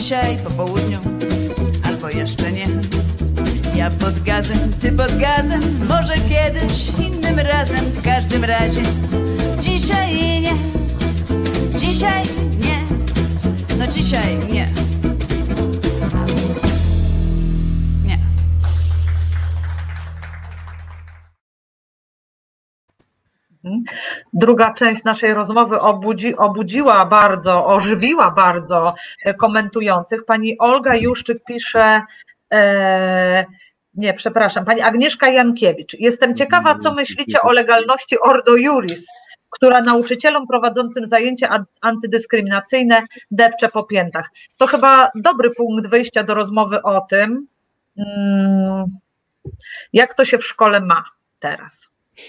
Może dzisiaj część naszej rozmowy obudzi, obudziła bardzo, ożywiła bardzo e, komentujących. Pani Olga Juszczyk pisze, e, nie, przepraszam, pani Agnieszka Jankiewicz. Jestem ciekawa, co myślicie o legalności Ordo Juris, która nauczycielom prowadzącym zajęcia antydyskryminacyjne depcze po piętach. To chyba dobry punkt wyjścia do rozmowy o tym, mm, jak to się w szkole ma teraz.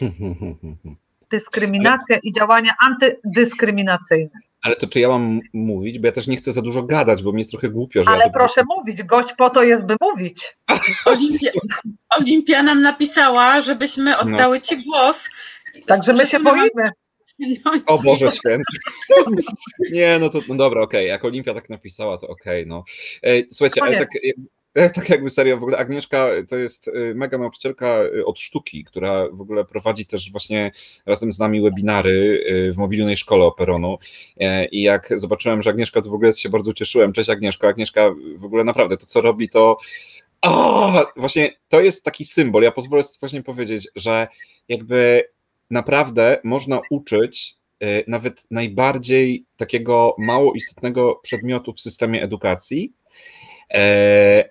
Dyskryminacja i działania antydyskryminacyjne. Ale to czy ja mam mówić? Bo ja też nie chcę za dużo gadać, bo mi jest trochę głupio. Że Ale ja proszę mówić, gość po to jest, by mówić. Olimpia, Olimpia nam napisała, żebyśmy oddały Ci głos. Także my się boimy. No, O Boże święty. Nie, no to no dobra, okej. Jak Olimpia tak napisała, to okej, no. E, Słuchajcie, ale Koniec. tak, e, tak jakby serio, w ogóle Agnieszka to jest e, mega nauczycielka e, od sztuki, która w ogóle prowadzi też właśnie razem z nami webinary e, w mobilnej szkole Operonu. E, I jak zobaczyłem, że Agnieszka, to w ogóle się bardzo cieszyłem. Cześć Agnieszko. Agnieszka w ogóle naprawdę to, co robi, to o, właśnie to jest taki symbol. Ja pozwolę sobie właśnie powiedzieć, że jakby naprawdę można uczyć e, nawet najbardziej takiego mało istotnego przedmiotu w systemie edukacji, e,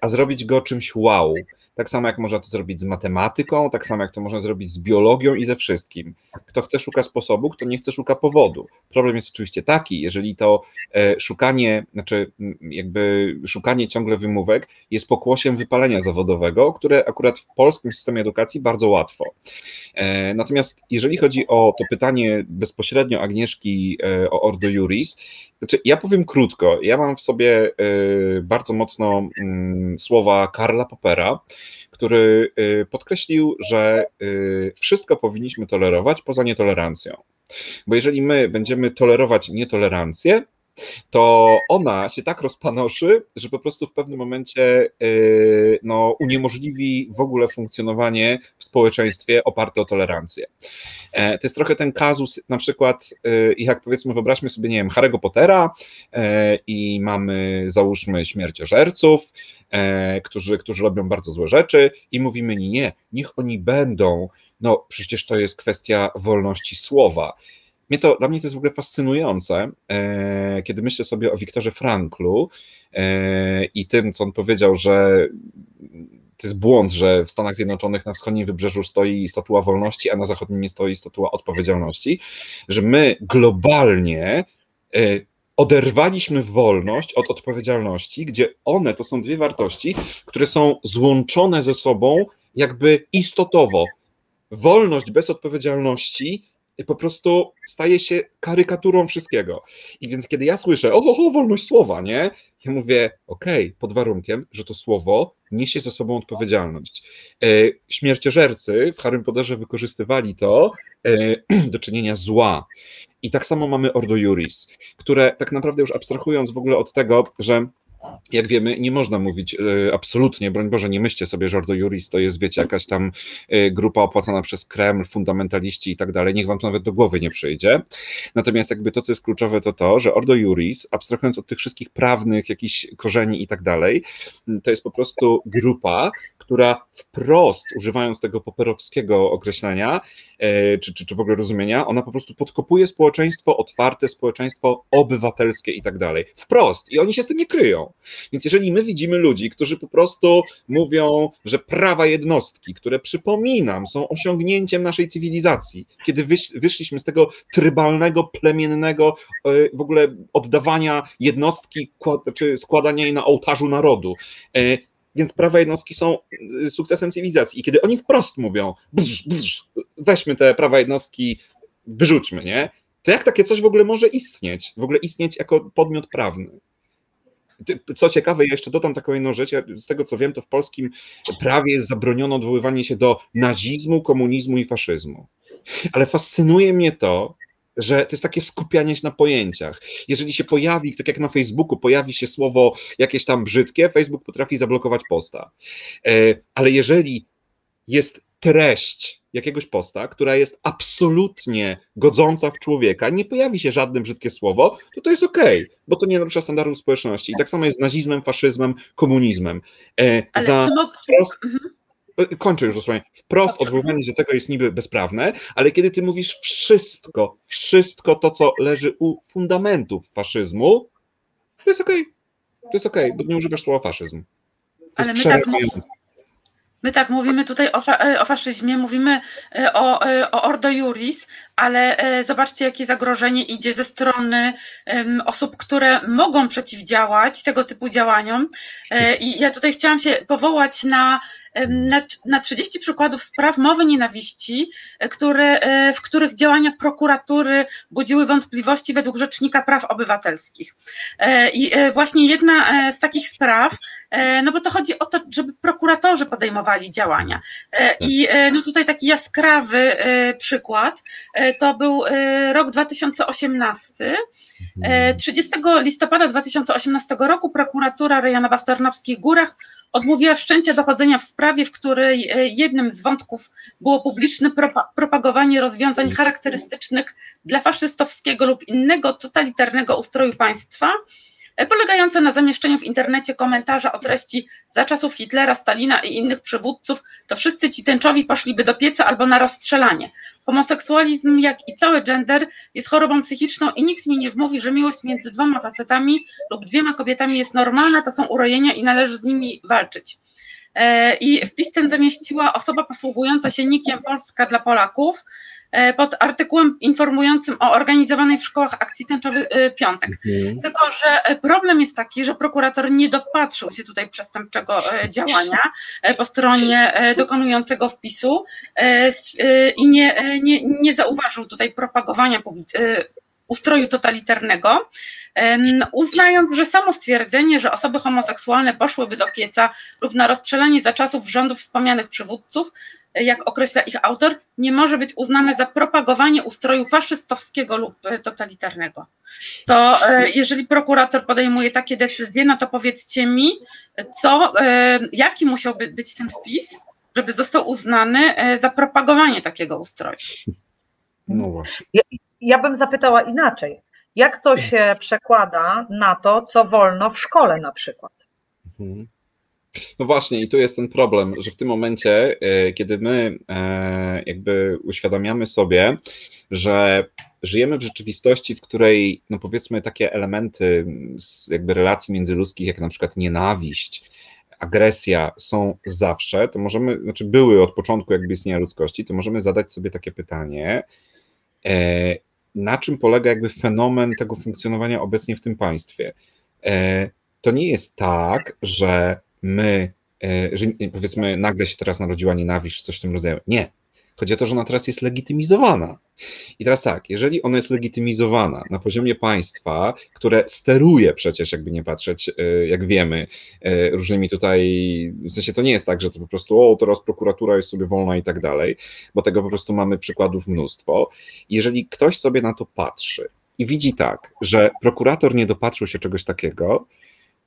a zrobić go czymś wow. Tak samo jak można to zrobić z matematyką, tak samo jak to można zrobić z biologią i ze wszystkim. Kto chce szuka sposobu, kto nie chce szuka powodu. Problem jest oczywiście taki, jeżeli to e, szukanie, znaczy jakby szukanie ciągle wymówek jest pokłosiem wypalenia zawodowego, które akurat w polskim systemie edukacji bardzo łatwo. E, Natomiast jeżeli chodzi o to pytanie bezpośrednio Agnieszki e, o Ordo Juris, znaczy ja powiem krótko, ja mam w sobie e, bardzo mocno mm, słowa Karla Popera, który e, podkreślił, że e, wszystko powinniśmy tolerować poza nietolerancją. Bo jeżeli my będziemy tolerować nietolerancję, to ona się tak rozpanoszy, że po prostu w pewnym momencie yy, no, uniemożliwi w ogóle funkcjonowanie w społeczeństwie oparte o tolerancję. E, To jest trochę ten kazus, na przykład, yy, jak powiedzmy, wyobraźmy sobie, nie wiem, Harry'ego Pottera e, i mamy, załóżmy, śmierciożerców, e, którzy, którzy robią bardzo złe rzeczy i mówimy, nie, niech oni będą, no przecież to jest kwestia wolności słowa. Mnie to, dla mnie to jest w ogóle fascynujące, e, kiedy myślę sobie o Wiktorze Franklu e, i tym, co on powiedział, że to jest błąd, że w Stanach Zjednoczonych na wschodnim wybrzeżu stoi statua wolności, a na zachodnim nie stoi statua odpowiedzialności, że my globalnie e, oderwaliśmy wolność od odpowiedzialności, gdzie one to są dwie wartości, które są złączone ze sobą jakby istotowo. Wolność bez odpowiedzialności po prostu staje się karykaturą wszystkiego. I więc kiedy ja słyszę, o, o wolność słowa, nie? Ja mówię, okej, okay, pod warunkiem, że to słowo niesie ze sobą odpowiedzialność. E, śmierciożercy w Harrym Potterze wykorzystywali to e, do czynienia zła. I tak samo mamy Ordo Juris, które tak naprawdę już abstrahując w ogóle od tego, że jak wiemy, nie można mówić e, absolutnie, broń Boże, nie myślcie sobie, że Ordo Juris to jest, wiecie, jakaś tam e, grupa opłacana przez Kreml, fundamentaliści i tak dalej, niech wam to nawet do głowy nie przyjdzie. Natomiast jakby to, co jest kluczowe, to to, że Ordo Juris, abstrahując od tych wszystkich prawnych jakichś korzeni i tak dalej, to jest po prostu grupa, która wprost, używając tego poperowskiego określenia, e, czy, czy, czy w ogóle rozumienia, ona po prostu podkopuje społeczeństwo otwarte, społeczeństwo obywatelskie i tak dalej. Wprost. I oni się z tym nie kryją. Więc jeżeli my widzimy ludzi, którzy po prostu mówią, że prawa jednostki, które przypominam, są osiągnięciem naszej cywilizacji, kiedy wyszliśmy z tego trybalnego, plemiennego e, w ogóle oddawania jednostki, czy składania jej na ołtarzu narodu, e, więc prawa jednostki są y, sukcesem cywilizacji. I kiedy oni wprost mówią, brz, brz, weźmy te prawa jednostki, wyrzućmy, nie? To jak takie coś w ogóle może istnieć? W ogóle istnieć jako podmiot prawny? Co ciekawe, jeszcze dodam taką jedną rzecz, ja z tego co wiem, to w polskim prawie jest zabroniono odwoływanie się do nazizmu, komunizmu i faszyzmu. Ale fascynuje mnie to, że to jest takie skupianie się na pojęciach. Jeżeli się pojawi, tak jak na Facebooku, pojawi się słowo jakieś tam brzydkie, Facebook potrafi zablokować posta. E, ale jeżeli jest treść jakiegoś posta, która jest absolutnie godząca w człowieka, nie pojawi się żadne brzydkie słowo, to to jest okej, okay, bo to nie narusza standardów społeczności. I tak samo jest z nazizmem, faszyzmem, komunizmem. E, Ale za czy prost... Mhm. E, kończę już dosłownie, wprost odwoływanie do tego jest niby bezprawne, ale kiedy ty mówisz wszystko, wszystko to, co leży u fundamentów faszyzmu, to jest okej. Okay. To jest okej, okay, bo nie używasz słowa faszyzm. To ale my tak, my tak mówimy tutaj o, fa e, o faszyzmie, mówimy e, o, o Ordo Juris, ale zobaczcie, jakie zagrożenie idzie ze strony osób, które mogą przeciwdziałać tego typu działaniom. I ja tutaj chciałam się powołać na na, na 30 przykładów spraw mowy nienawiści, e, które, e, w których działania prokuratury budziły wątpliwości według Rzecznika Praw Obywatelskich. E, I właśnie jedna z takich spraw, no bo to chodzi o to, żeby prokuratorzy podejmowali działania. I no tutaj taki jaskrawy przykład, to był rok 2018. 30 listopada 2018 roku prokuratura rejonowa w Tarnowskich Górach odmówiła wszczęcia dochodzenia w sprawie, w której e, jednym z wątków było publiczne propagowanie rozwiązań charakterystycznych dla faszystowskiego lub innego totalitarnego ustroju państwa, polegające na zamieszczeniu w internecie komentarza o treści za czasów Hitlera, Stalina i innych przywódców, to wszyscy ci tęczowi poszliby do pieca albo na rozstrzelanie. Homoseksualizm, jak i cały gender, jest chorobą psychiczną i nikt mi nie wmówi, że miłość między dwoma facetami lub dwiema kobietami jest normalna, to są urojenia i należy z nimi walczyć. E, I wpis ten zamieściła osoba posługująca się nikiem Polska dla Polaków, pod artykułem informującym o organizowanej w szkołach akcji tęczowy e, piątek. Mhm. Tylko, że e, problem jest taki, że prokurator nie dopatrzył się tutaj przestępczego działania po stronie dokonującego wpisu i nie, nie, nie zauważył tutaj propagowania ustroju totalitarnego, uznając, że samo stwierdzenie, że osoby homoseksualne poszłyby do pieca lub na rozstrzelanie za czasów rządów wspomnianych przywódców, jak określa ich autor, nie może być uznane za propagowanie ustroju faszystowskiego lub e, totalitarnego. To e, jeżeli prokurator podejmuje takie decyzje, no to powiedzcie mi, co, e, jaki musiałby być ten wpis, żeby został uznany za propagowanie takiego ustroju. No właśnie. Ja, ja bym zapytała inaczej. Jak to się przekłada na to, co wolno w szkole na przykład? Mhm. No właśnie, i tu jest ten problem, że w tym momencie, e, kiedy my e, jakby uświadamiamy sobie, że żyjemy w rzeczywistości, w której, no powiedzmy, takie elementy jakby relacji międzyludzkich, jak na przykład nienawiść, agresja są zawsze, to możemy, znaczy były od początku jakby istnienia ludzkości, to możemy zadać sobie takie pytanie, e, na czym polega jakby fenomen tego funkcjonowania obecnie w tym państwie. To nie jest tak, że my, że powiedzmy nagle się teraz narodziła nienawiść coś w tym rodzaju. Nie. Chodzi o to, że ona teraz jest legitymizowana. I teraz tak, jeżeli ona jest legitymizowana na poziomie państwa, które steruje przecież, jakby nie patrzeć, e, jak wiemy, e, różnymi tutaj, w sensie to nie jest tak, że to po prostu, o, teraz prokuratura jest sobie wolna i tak dalej, bo tego po prostu mamy przykładów mnóstwo. Jeżeli ktoś sobie na to patrzy i widzi tak, że prokurator nie dopatrzył się czegoś takiego,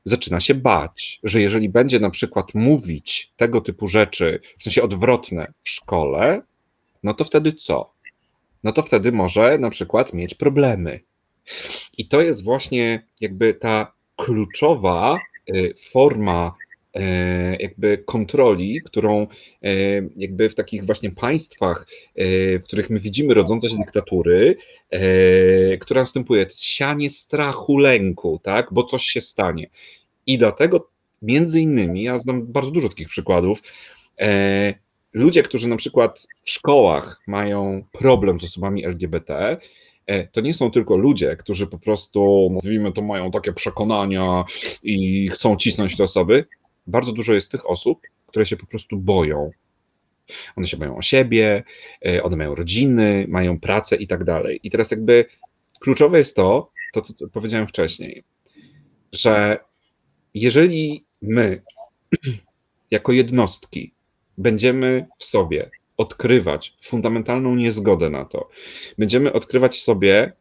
zaczyna się bać, że jeżeli będzie na przykład mówić tego typu rzeczy, w sensie odwrotne w szkole, no to wtedy co? No to wtedy może na przykład mieć problemy. I to jest właśnie jakby ta kluczowa y, forma jakby kontroli, którą y, jakby w takich właśnie państwach, w których my widzimy rodzące się dyktatury, która następuje, sianie strachu, lęku, tak, bo coś się stanie. I dlatego między innymi, ja znam bardzo dużo takich przykładów, ludzie, którzy na przykład w szkołach mają problem z osobami LGBT, e, to nie są tylko ludzie, którzy po prostu, nazwijmy to, mają takie przekonania i chcą cisnąć te osoby. Bardzo dużo jest tych osób, które się po prostu boją. One się boją o siebie, e, one mają rodziny, mają pracę i tak dalej. I teraz jakby kluczowe jest to, to co powiedziałem wcześniej, że jeżeli my jako jednostki będziemy w sobie odkrywać fundamentalną niezgodę na to, będziemy odkrywać sobie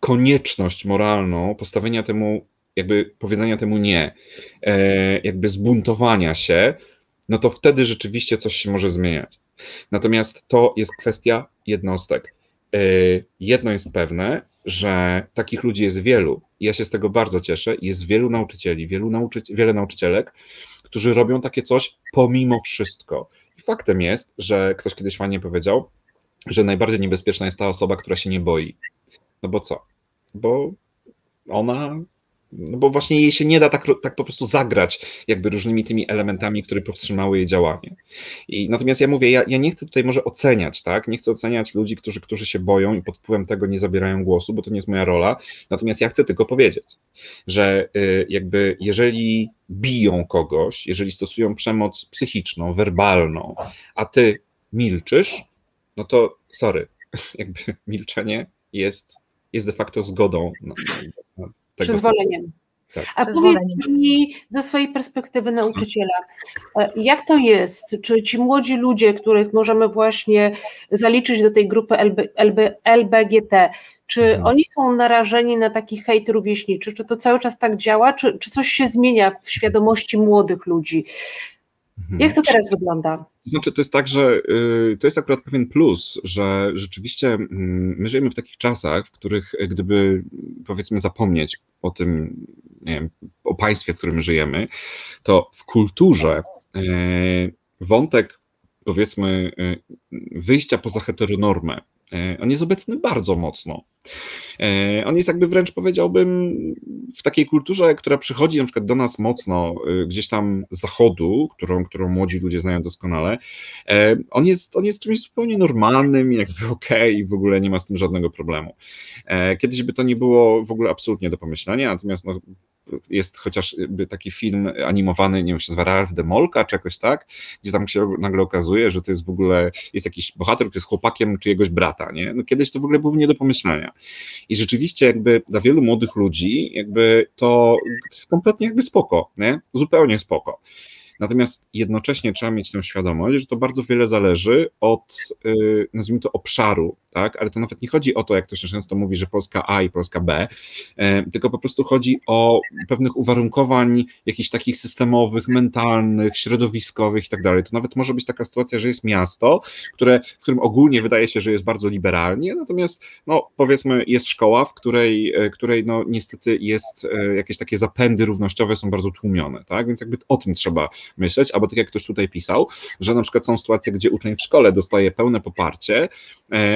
konieczność moralną postawienia temu, jakby powiedzenia temu nie, e, jakby zbuntowania się, no to wtedy rzeczywiście coś się może zmieniać. Natomiast to jest kwestia jednostek. E, jedno jest pewne, że takich ludzi jest wielu. Ja się z tego bardzo cieszę. Jest wielu nauczycieli, wielu nauczy wiele nauczycielek, którzy robią takie coś pomimo wszystko. I faktem jest, że ktoś kiedyś fajnie powiedział, że najbardziej niebezpieczna jest ta osoba, która się nie boi. No bo co? Bo ona no bo właśnie jej się nie da tak, tak po prostu zagrać jakby różnymi tymi elementami, które powstrzymały jej działanie. I natomiast ja mówię, ja, ja nie chcę tutaj może oceniać, tak? Nie chcę oceniać ludzi, którzy, którzy się boją i pod wpływem tego nie zabierają głosu, bo to nie jest moja rola. Natomiast ja chcę tylko powiedzieć, że y, jakby jeżeli biją kogoś, jeżeli stosują przemoc psychiczną, werbalną, a ty milczysz, no to sorry, jakby milczenie jest, jest de facto zgodą na, na, na Przyzwoleniem. Tak. A powiedz mi ze swojej perspektywy nauczyciela, e, jak to jest? Czy ci młodzi ludzie, których możemy właśnie zaliczyć do tej grupy LB, LB, LBGT, czy mhm. oni są narażeni na taki hejt rówieśniczy? Czy to cały czas tak działa? Czy, czy coś się zmienia w świadomości młodych ludzi? Mhm. Jak to teraz wygląda? To znaczy, to jest tak, że y, to jest akurat pewien plus, że rzeczywiście mm, my żyjemy w takich czasach, w których y, gdyby powiedzmy zapomnieć o tym, nie wiem, o państwie, w którym żyjemy, to w kulturze y, wątek powiedzmy wyjścia poza heteronormę, on jest obecny bardzo mocno. E, on jest jakby wręcz powiedziałbym w takiej kulturze, która przychodzi na przykład do nas mocno e, gdzieś tam z zachodu, którą, którą młodzi ludzie znają doskonale. E, on jest, on jest czymś zupełnie normalnym, jakby okej, okay, w ogóle nie ma z tym żadnego problemu. Kiedyś by to nie było w ogóle absolutnie do pomyślenia, natomiast no, jest chociażby taki film animowany, nie wiem, się nazywa Ralph Demolka, czy jakoś tak, gdzie tam się nagle okazuje, że to jest w ogóle, jest jakiś bohater, który jest chłopakiem czyjegoś brata, nie? No kiedyś to w ogóle było nie do pomyślenia. I rzeczywiście jakby dla wielu młodych ludzi jakby to, to jest kompletnie jakby spoko, nie? Zupełnie spoko. Natomiast jednocześnie trzeba mieć tę świadomość, że to bardzo wiele zależy od, y, nazwijmy to, obszaru, tak? Ale to nawet nie chodzi o to, jak to się często mówi, że Polska A i Polska B, e, tylko po prostu chodzi o pewnych uwarunkowań jakichś takich systemowych, mentalnych, środowiskowych i tak dalej. To nawet może być taka sytuacja, że jest miasto, które, w którym ogólnie wydaje się, że jest bardzo liberalnie, natomiast no, powiedzmy jest szkoła, w której, e, której no, niestety jest e, jakieś takie zapędy równościowe są bardzo tłumione, tak? Więc jakby o tym trzeba myśleć, albo tak jak ktoś tutaj pisał, że na przykład są sytuacje, gdzie uczeń w szkole dostaje pełne poparcie,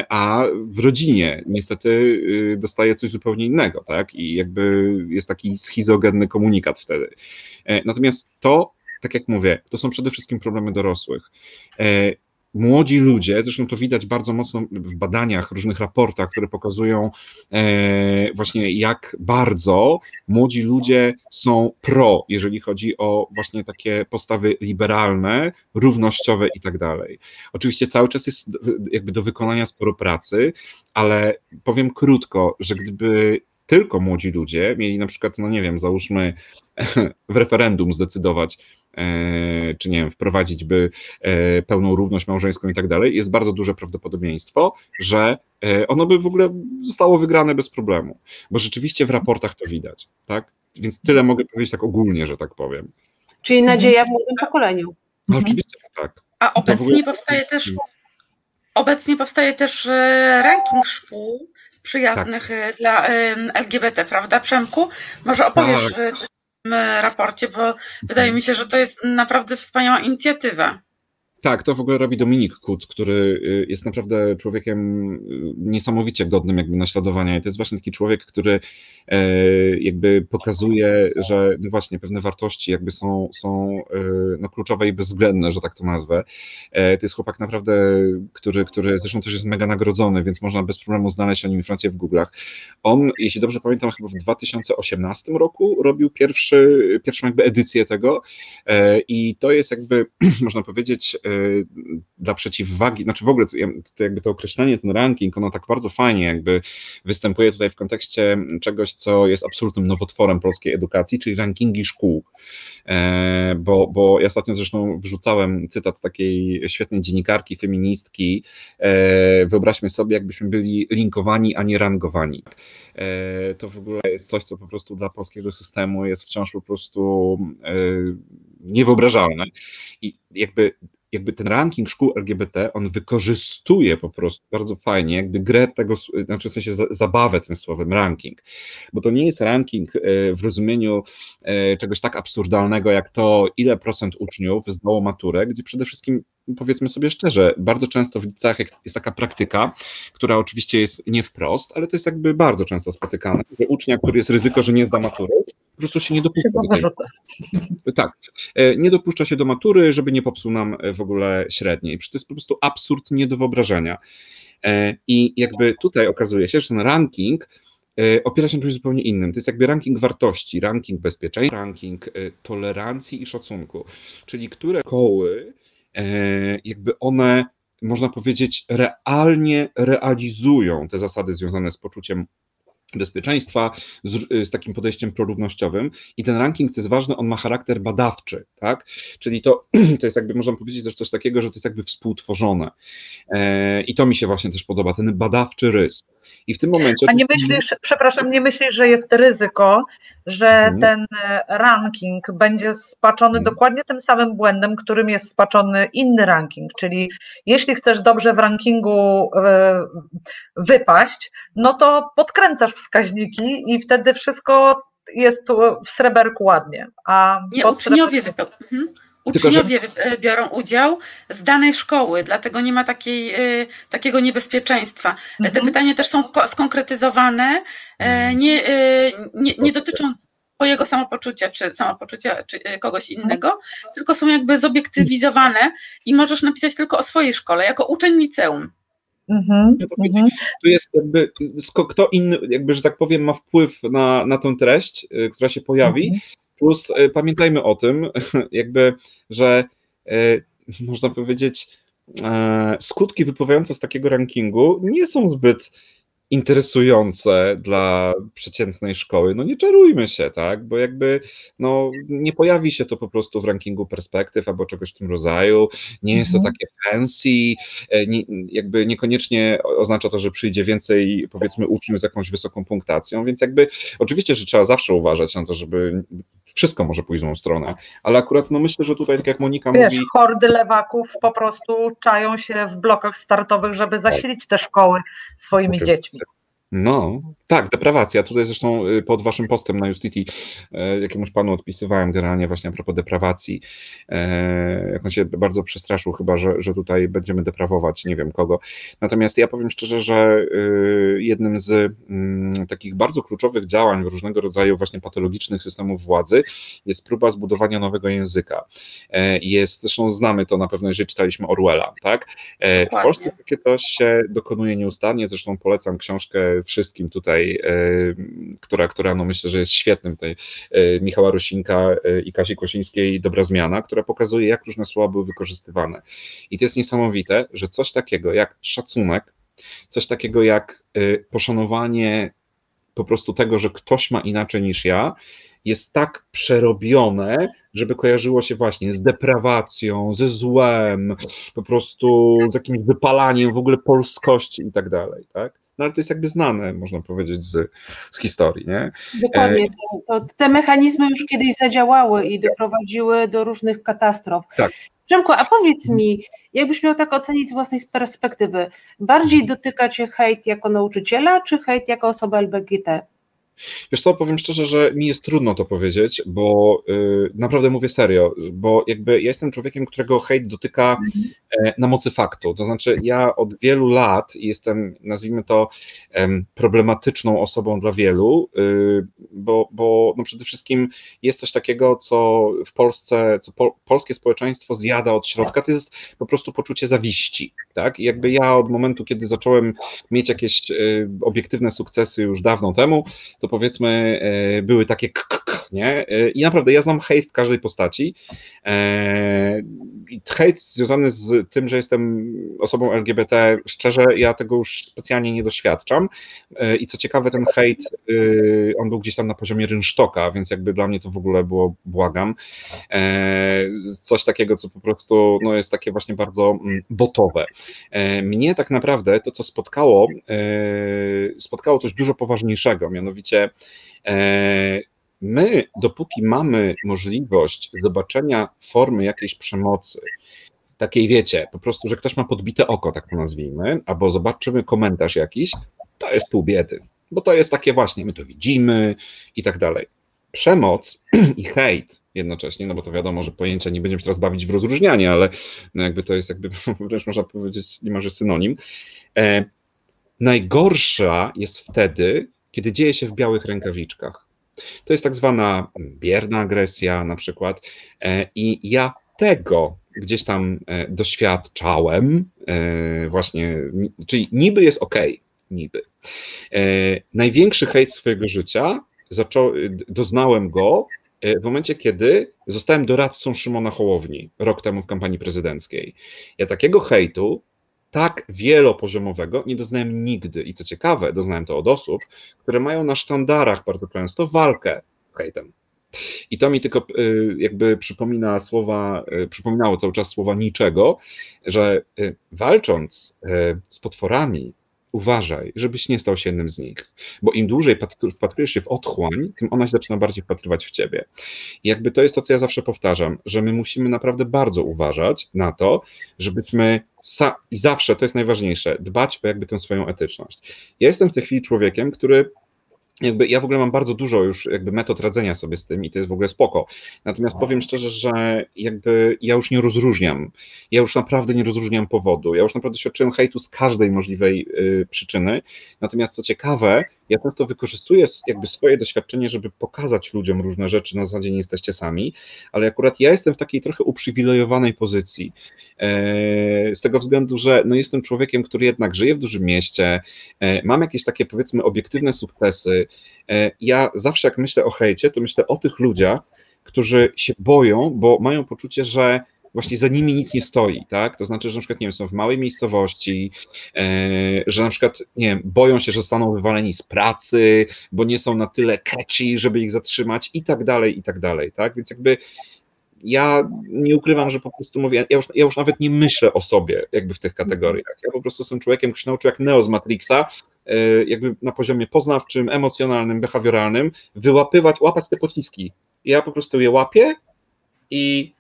a w rodzinie niestety y, dostaje coś zupełnie innego, tak? I jakby jest taki schizogenny komunikat wtedy. E, natomiast to, tak jak mówię, to są przede wszystkim problemy dorosłych. Młodzi ludzie, zresztą to widać bardzo mocno w badaniach, różnych raportach, które pokazują e, właśnie jak bardzo młodzi ludzie są pro, jeżeli chodzi o właśnie takie postawy liberalne, równościowe i tak dalej. Oczywiście cały czas jest jakby do wykonania sporo pracy, ale powiem krótko, że gdyby tylko młodzi ludzie mieli na przykład, no nie wiem, załóżmy w referendum zdecydować, czy nie wiem, wprowadzić by e, pełną równość małżeńską i tak dalej, jest bardzo duże prawdopodobieństwo, że e, ono by w ogóle zostało wygrane bez problemu, bo rzeczywiście w raportach to widać, tak? Więc tyle mogę powiedzieć tak ogólnie, że tak powiem. Czyli nadzieja w młodym pokoleniu. No, oczywiście, że tak. A obecnie ogóle... powstaje też obecnie powstaje też ranking szkół przyjaznych tak. dla LGBT, prawda Przemku? Może opowiesz tak raporcie, bo wydaje mi się, że to jest naprawdę wspaniała inicjatywa. Tak, to w ogóle robi Dominik Kut, który y, jest naprawdę człowiekiem y, niesamowicie godnym jakby naśladowania i to jest właśnie taki człowiek, który e, jakby pokazuje, że no właśnie pewne wartości jakby są, są e, no kluczowe i bezwzględne, że tak to nazwę. E, to jest chłopak naprawdę, który, który zresztą też jest mega nagrodzony, więc można bez problemu znaleźć o nim informacje w Google'ach. On, jeśli dobrze pamiętam, chyba w 2018 roku robił pierwszy, pierwszą jakby edycję tego i to jest jakby, można powiedzieć, dla przeciwwagi, znaczy w ogóle to, to jakby to określenie, ten ranking, ono tak bardzo fajnie jakby występuje tutaj w kontekście czegoś, co jest absolutnym nowotworem polskiej edukacji, czyli rankingi szkół. E, bo, bo ja ostatnio zresztą wrzucałem cytat takiej świetnej dziennikarki, feministki. E, wyobraźmy sobie, jakbyśmy byli linkowani, a nie rangowani. E, to w ogóle jest coś, co po prostu dla polskiego systemu jest wciąż po prostu niewyobrażalne. I jakby jakby ten ranking szkół LGBT, on wykorzystuje po prostu bardzo fajnie jakby grę tego, znaczy w sensie zabawę tym słowem ranking, bo to nie jest ranking e, w rozumieniu e, czegoś tak absurdalnego jak to, ile procent uczniów zdało maturę, gdzie przede wszystkim powiedzmy sobie szczerze, bardzo często w liceach jest taka praktyka, która oczywiście jest nie wprost, ale to jest jakby bardzo często spotykane, że ucznia, który jest ryzyko, że nie zda matury, po prostu się nie dopuszcza do tej... Tak, e, nie dopuszcza się do matury, żeby nie popsuł nam w ogóle średniej. Przecież to jest po prostu absurd nie do wyobrażenia. E, I jakby tutaj okazuje się, że ten ranking e, opiera się na czymś zupełnie innym. To jest jakby ranking wartości, ranking bezpieczeństwa, ranking tolerancji i szacunku, czyli które szkoły jakby one można powiedzieć, realnie realizują te zasady związane z poczuciem bezpieczeństwa z, z, takim podejściem prorównościowym i ten ranking, co jest ważne, on ma charakter badawczy, tak? Czyli to, to jest jakby, można powiedzieć też coś takiego, że to jest jakby współtworzone e, i to mi się właśnie też podoba, ten badawczy rys. I w tym momencie... A nie myślisz, przepraszam, nie myślisz, że jest ryzyko, że mhm. ten ranking będzie spaczony mhm. dokładnie tym samym błędem, którym jest spaczony inny ranking, czyli jeśli chcesz dobrze w rankingu e, wypaść, no to podkręcasz wskaźniki i wtedy wszystko jest w sreberku ładnie. A nie, uczniowie sreberku... mhm. Uczniowie że... E, biorą udział z danej szkoły, dlatego nie ma takiej, takiego niebezpieczeństwa. Mhm. Te pytania też są skonkretyzowane, mhm. nie, nie, nie dotyczą twojego samopoczucia, czy samopoczucia czy kogoś innego, tylko są jakby zobiektywizowane i możesz napisać tylko o swojej szkole, jako uczeń liceum. Mhm, mhm. Tu jest jakby, kto inny, jakby, że tak powiem, ma wpływ na, na tę treść, która się pojawi. Mhm. Plus y, pamiętajmy o tym, jakby, że y, można powiedzieć, e, skutki wypływające z takiego rankingu nie są zbyt interesujące dla przeciętnej szkoły, no nie czarujmy się, tak, bo jakby no, nie pojawi się to po prostu w rankingu perspektyw albo czegoś w tym rodzaju, nie jest to mhm. takie fancy, e, nie, jakby niekoniecznie oznacza to, że przyjdzie więcej powiedzmy uczniów z jakąś wysoką punktacją, więc jakby oczywiście, że trzeba zawsze uważać na to, żeby wszystko może pójść w złą stronę, ale akurat no myślę, że tutaj tak jak Monika Wiesz, mówi... hordy lewaków po prostu czają się w blokach startowych, żeby zasilić te szkoły swoimi dziećmi. No, tak, deprawacja. Tutaj zresztą y, pod waszym postem na Justiti e, jakiemuś panu odpisywałem generalnie właśnie a propos deprawacji. E, jak on się bardzo przestraszył chyba, że, że tutaj będziemy deprawować nie wiem kogo. Natomiast ja powiem szczerze, że y, jednym z mm, takich bardzo kluczowych działań różnego rodzaju właśnie patologicznych systemów władzy jest próba zbudowania nowego języka. E, jest, zresztą znamy to na pewno, jeżeli czytaliśmy Orwella, tak? W Polsce takie coś się dokonuje nieustannie, zresztą polecam książkę wszystkim tutaj, e, która, która no myślę, że jest świetnym, tej e, Michała Rosinka e, i Kasi Kosińskiej Dobra Zmiana, która pokazuje, jak różne słowa były wykorzystywane. I to jest niesamowite, że coś takiego jak szacunek, coś takiego jak poszanowanie po prostu tego, że ktoś ma inaczej niż ja, jest tak przerobione, żeby kojarzyło się właśnie z deprawacją, ze złem, po prostu z jakimś wypalaniem w ogóle polskości i tak dalej, tak? No ale to jest jakby znane, można powiedzieć, z, z historii. Nie? Dokładnie. E, to, te mechanizmy już kiedyś zadziałały i doprowadziły do różnych katastrof. Tak. Przemku, a powiedz mi, jakbyś miał tak ocenić z własnej perspektywy, bardziej dotyka Cię hejt jako nauczyciela, czy hejt jako osoba LBGT? Wiesz co, powiem szczerze, że mi jest trudno to powiedzieć, bo y, naprawdę mówię serio, bo jakby ja jestem człowiekiem, którego hejt dotyka e, na mocy faktu. To znaczy, ja od wielu lat jestem, nazwijmy to, problematyczną osobą dla wielu, y, bo, bo no przede wszystkim jest coś takiego, co w Polsce, co po, polskie społeczeństwo zjada od środka, to jest po prostu poczucie zawiści. Tak? I jakby ja od momentu, kiedy zacząłem mieć jakieś y, obiektywne sukcesy już dawno temu, to powiedzmy e, były takie k, nie? E, I naprawdę ja znam hejt w każdej postaci. E, hejt związany z tym, że jestem osobą LGBT, szczerze, ja tego już specjalnie nie doświadczam. I co ciekawe, ten hejt, on był gdzieś tam na poziomie rynsztoka, więc jakby dla mnie to w ogóle było błagam. Coś takiego, co po prostu no, jest takie właśnie bardzo mm, botowe. Mnie tak naprawdę to, co spotkało, spotkało coś dużo poważniejszego, mianowicie mianowicie e, my, dopóki mamy możliwość zobaczenia formy jakiejś przemocy, takiej wiecie, po prostu, że ktoś ma podbite oko, tak to nazwijmy, albo zobaczymy komentarz jakiś, to jest pół biedy, bo to jest takie właśnie, my to widzimy i tak dalej. Przemoc i hejt jednocześnie, no bo to wiadomo, że pojęcia nie będziemy się teraz bawić w rozróżnianie, ale no jakby to jest jakby wręcz można powiedzieć niemalże synonim. E, najgorsza jest wtedy, kiedy dzieje się w białych rękawiczkach. To jest tak zwana bierna agresja na przykład e, i ja tego gdzieś tam e, doświadczałem, e, właśnie, czyli niby jest ok, niby. Największy hejt swojego życia zaczął, doznałem go w momencie, kiedy zostałem doradcą Szymona Hołowni rok temu w kampanii prezydenckiej. Ja takiego hejtu tak wielopoziomowego nie doznałem nigdy. I co ciekawe, doznałem to od osób, które mają na sztandarach bardzo często walkę z hejtem. I to mi tylko y, jakby przypomina słowa, y, przypominało cały czas słowa niczego, że y, walcząc z potworami, uważaj, żebyś nie stał się jednym z nich. Bo im dłużej wpatrujesz się w otchłań, tym ona się zaczyna bardziej wpatrywać w ciebie. I jakby to jest to, co ja zawsze powtarzam, że my musimy naprawdę bardzo uważać na to, żebyśmy i zawsze, to jest najważniejsze, dbać o jakby tę swoją etyczność. Ja jestem w tej chwili człowiekiem, który jakby ja w ogóle mam bardzo dużo już jakby metod radzenia sobie z tym i to jest w ogóle spoko. Natomiast powiem szczerze, że jakby ja już nie rozróżniam. Ja już naprawdę nie rozróżniam powodu. Ja już naprawdę doświadczyłem hejtu z każdej możliwej y, przyczyny. Natomiast co ciekawe, ja często wykorzystuję jakby swoje doświadczenie, żeby pokazać ludziom różne rzeczy, na zasadzie nie jesteście sami, ale akurat ja jestem w takiej trochę uprzywilejowanej pozycji, e, z tego względu, że no jestem człowiekiem, który jednak żyje w dużym mieście, e, mam jakieś takie powiedzmy obiektywne sukcesy. E, ja zawsze jak myślę o hejcie, to myślę o tych ludziach, którzy się boją, bo mają poczucie, że właśnie za nimi nic nie stoi, tak? To znaczy, że na przykład, nie wiem, są w małej miejscowości, e, że na przykład, nie wiem, boją się, że zostaną wywaleni z pracy, bo nie są na tyle catchy, żeby ich zatrzymać i tak dalej, i tak dalej, tak? Więc jakby ja nie ukrywam, że po prostu mówię, ja już, ja już nawet nie myślę o sobie jakby w tych kategoriach. Ja po prostu jestem człowiekiem, który się nauczył jak Neo z Matrixa, e, jakby na poziomie poznawczym, emocjonalnym, behawioralnym, wyłapywać, łapać te pociski. Ja po prostu je łapię i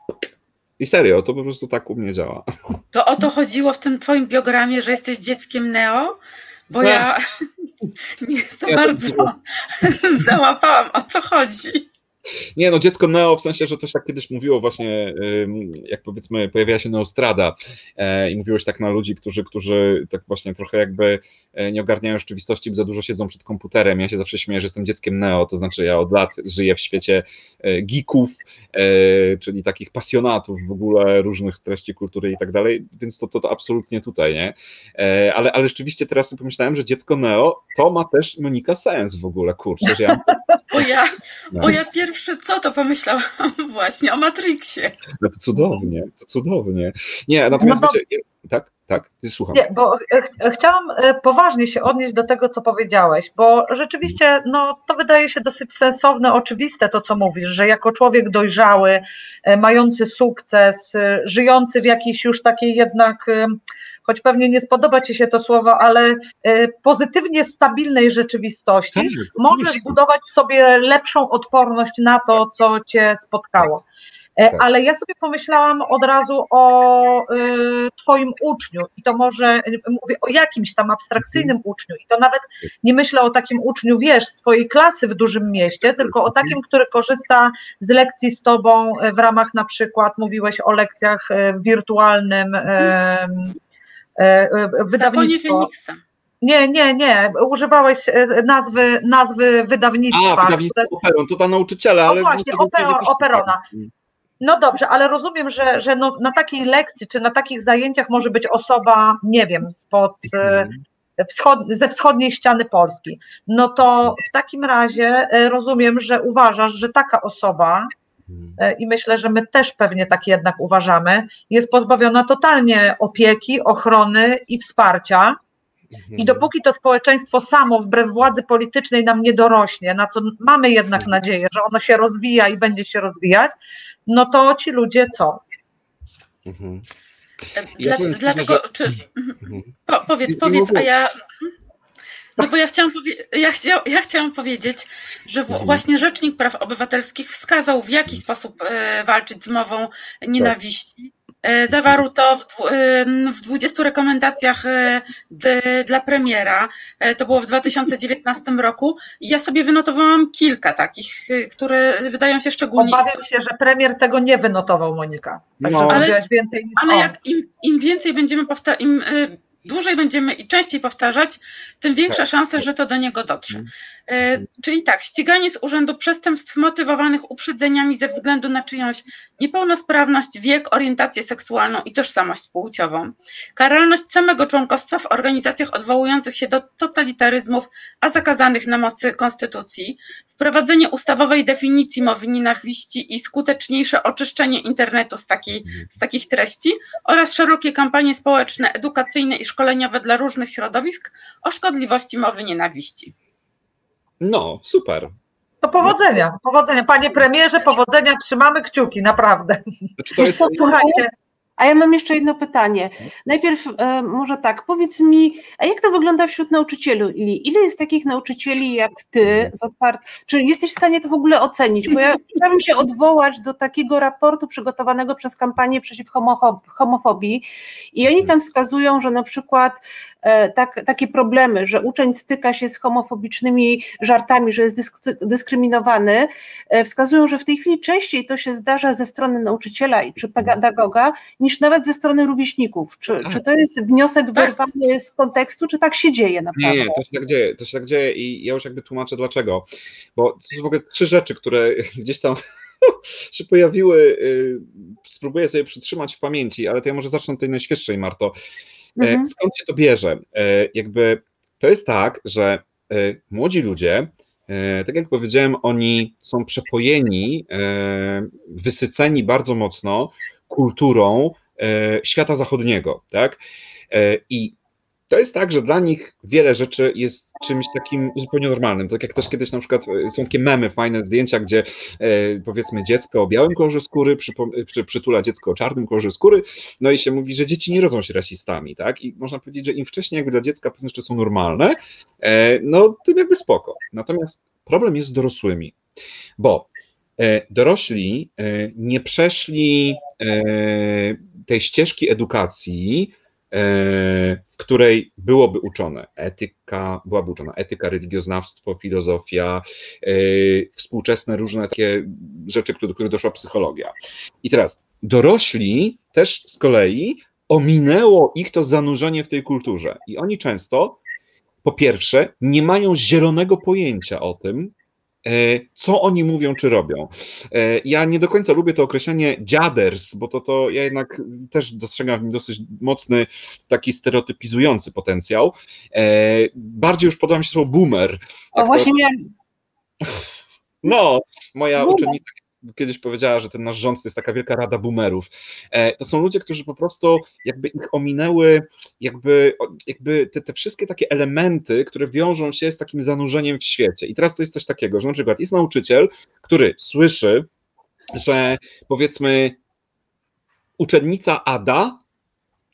i serio, to po prostu tak u mnie działa. To o to chodziło w tym twoim biogramie, że jesteś dzieckiem Neo? bo ja nie za bardzo załapałam o co chodzi. Nie, no dziecko neo, w sensie, że to się tak kiedyś mówiło właśnie, jak powiedzmy pojawiła się neostrada e, i mówiłeś tak na ludzi, którzy, którzy tak właśnie trochę jakby e, nie ogarniają rzeczywistości, bo za dużo siedzą przed komputerem. Ja się zawsze śmieję, że jestem dzieckiem neo, to znaczy ja od lat żyję w świecie e, geeków, czyli takich pasjonatów w ogóle różnych treści kultury i tak dalej, więc to, to, to absolutnie tutaj, nie? Ale, ale rzeczywiście teraz sobie pomyślałem, że dziecko neo to ma też Monika sens w ogóle, kurczę, że ja... Bo ja, no. bo ja pierwszy pierwsze co, to pomyślałam właśnie o Matrixie. No to cudownie, to cudownie. Nie, natomiast no bo... wiecie, tak? Tak, słucham. Nie, bo ch chciałam e, poważnie się odnieść do tego, co powiedziałeś, bo rzeczywiście no, to wydaje się dosyć sensowne, oczywiste to, co mówisz, że jako człowiek dojrzały, e, mający sukces, e, żyjący w jakiejś już takiej jednak choć pewnie nie spodoba Ci się to słowo, ale e, pozytywnie stabilnej rzeczywistości, tak, możesz budować w sobie lepszą odporność na to, co Cię spotkało. E, tak. Ale ja sobie pomyślałam od razu o y, Twoim uczniu i to może mówię o jakimś tam abstrakcyjnym mhm. uczniu i to nawet nie myślę o takim uczniu, wiesz, z Twojej klasy w dużym mieście, tylko o takim, który korzysta z lekcji z Tobą w ramach na przykład, mówiłeś o lekcjach w wirtualnym y, E, e, wydawnictwo. Nie, nie, nie. Używałeś e, nazwy, nazwy wydawnictwa. A, wydawnictwo które... Operon, to ta nauczyciela, ale... O właśnie, oper, Operona. No dobrze, ale rozumiem, że, że no, na takiej lekcji czy na takich zajęciach może być osoba, nie wiem, spod, mhm. wschod, ze wschodniej ściany Polski. No to w takim razie rozumiem, że uważasz, że taka osoba E, i myślę, że my też pewnie tak jednak uważamy, jest pozbawiona totalnie opieki, ochrony i wsparcia. I mhm. dopóki to społeczeństwo samo, wbrew władzy politycznej, nam nie dorośnie, na co mamy jednak mhm. nadzieję, że ono się rozwija i będzie się rozwijać, no to ci ludzie co? Mhm. Dla, dlatego, że... czy, po, powiedz, powiedz, a ja. No bo ja chciałam, ja, chcia ja chciałam powiedzieć, że mhm. właśnie Rzecznik Praw Obywatelskich wskazał, w jaki sposób e, walczyć z mową nienawiści. E, zawarł to w, w 20 rekomendacjach e, dla premiera. To było w 2019 roku. I ja sobie wynotowałam kilka takich, które wydają się szczególnie. Obawiam się, że premier tego nie wynotował, Monika. Także no. ale, więcej niż ale jak im, im więcej będziemy powtarzać, dłużej będziemy i częściej powtarzać, tym większa tak. szansa, że to do niego dotrze. E, czyli tak, ściganie z urzędu przestępstw motywowanych uprzedzeniami ze względu na czyjąś niepełnosprawność, wiek, orientację seksualną i tożsamość płciową. Karalność samego członkostwa w organizacjach odwołujących się do totalitaryzmów, a zakazanych na mocy konstytucji. Wprowadzenie ustawowej definicji mowy nienawiści i skuteczniejsze oczyszczenie internetu z, takiej, z takich treści oraz szerokie kampanie społeczne, edukacyjne i szkoleniowe dla różnych środowisk o szkodliwości mowy nienawiści. No, super. To powodzenia, powodzenia. Panie premierze, powodzenia, trzymamy kciuki, naprawdę. Znaczy to jest... Słuchajcie, a ja mam jeszcze jedno pytanie. Najpierw e, może tak, powiedz mi, a jak to wygląda wśród nauczycieli? Ile jest takich nauczycieli jak ty z otwart... Czy jesteś w stanie to w ogóle ocenić? Bo ja chciałabym się odwołać do takiego raportu przygotowanego przez kampanię przeciw homofobii i oni tam wskazują, że na przykład e, tak, takie problemy, że uczeń styka się z homofobicznymi żartami, że jest dysk dyskryminowany, e, wskazują, że w tej chwili częściej to się zdarza ze strony nauczyciela czy pedagoga niż nawet ze strony rówieśników. Czy, tak. czy to jest wniosek tak. wyrwany z kontekstu, czy tak się dzieje naprawdę? Nie, to się tak dzieje, to się tak dzieje i ja już jakby tłumaczę dlaczego. Bo to są w ogóle trzy rzeczy, które gdzieś tam się pojawiły. Y, spróbuję sobie przytrzymać w pamięci, ale to ja może zacznę od tej najświeższej, Marto. E, mhm. Skąd się to bierze? E, jakby to jest tak, że e, młodzi ludzie, tak jak powiedziałem, oni są przepojeni, wysyceni bardzo mocno kulturą e, świata zachodniego, tak? E, I to jest tak, że dla nich wiele rzeczy jest czymś takim zupełnie normalnym. Tak jak też kiedyś na przykład e, są takie memy, fajne zdjęcia, gdzie powiedzmy dziecko o białym kolorze skóry przy, przy, przytula dziecko o czarnym kolorze skóry, no i się mówi, że dzieci nie rodzą się rasistami, tak? I można powiedzieć, że im wcześniej jakby dla dziecka pewne rzeczy są normalne, no tym jakby spoko. Natomiast problem jest z dorosłymi, bo dorośli e, nie przeszli e, tej ścieżki edukacji w której byłoby uczone etyka, byłaby uczona etyka, religioznawstwo, filozofia, współczesne różne takie rzeczy, do których doszła psychologia. I teraz dorośli też z kolei ominęło ich to zanurzenie w tej kulturze. I oni często, po pierwsze, nie mają zielonego pojęcia o tym, e, co oni mówią czy robią. E, ja nie do końca lubię to określenie dziaders, bo to, to ja jednak też dostrzegam w nim dosyć mocny, taki stereotypizujący potencjał. E, bardziej już podoba mi się słowo boomer. O, właśnie to... miałem... No, moja boomer. uczennica kiedyś powiedziała, że ten nasz rząd to jest taka wielka rada boomerów. E, to są ludzie, którzy po prostu jakby ich ominęły, jakby, jakby te, te wszystkie takie elementy, które wiążą się z takim zanurzeniem w świecie. I teraz to jest coś takiego, że na przykład jest nauczyciel, który słyszy, że powiedzmy uczennica Ada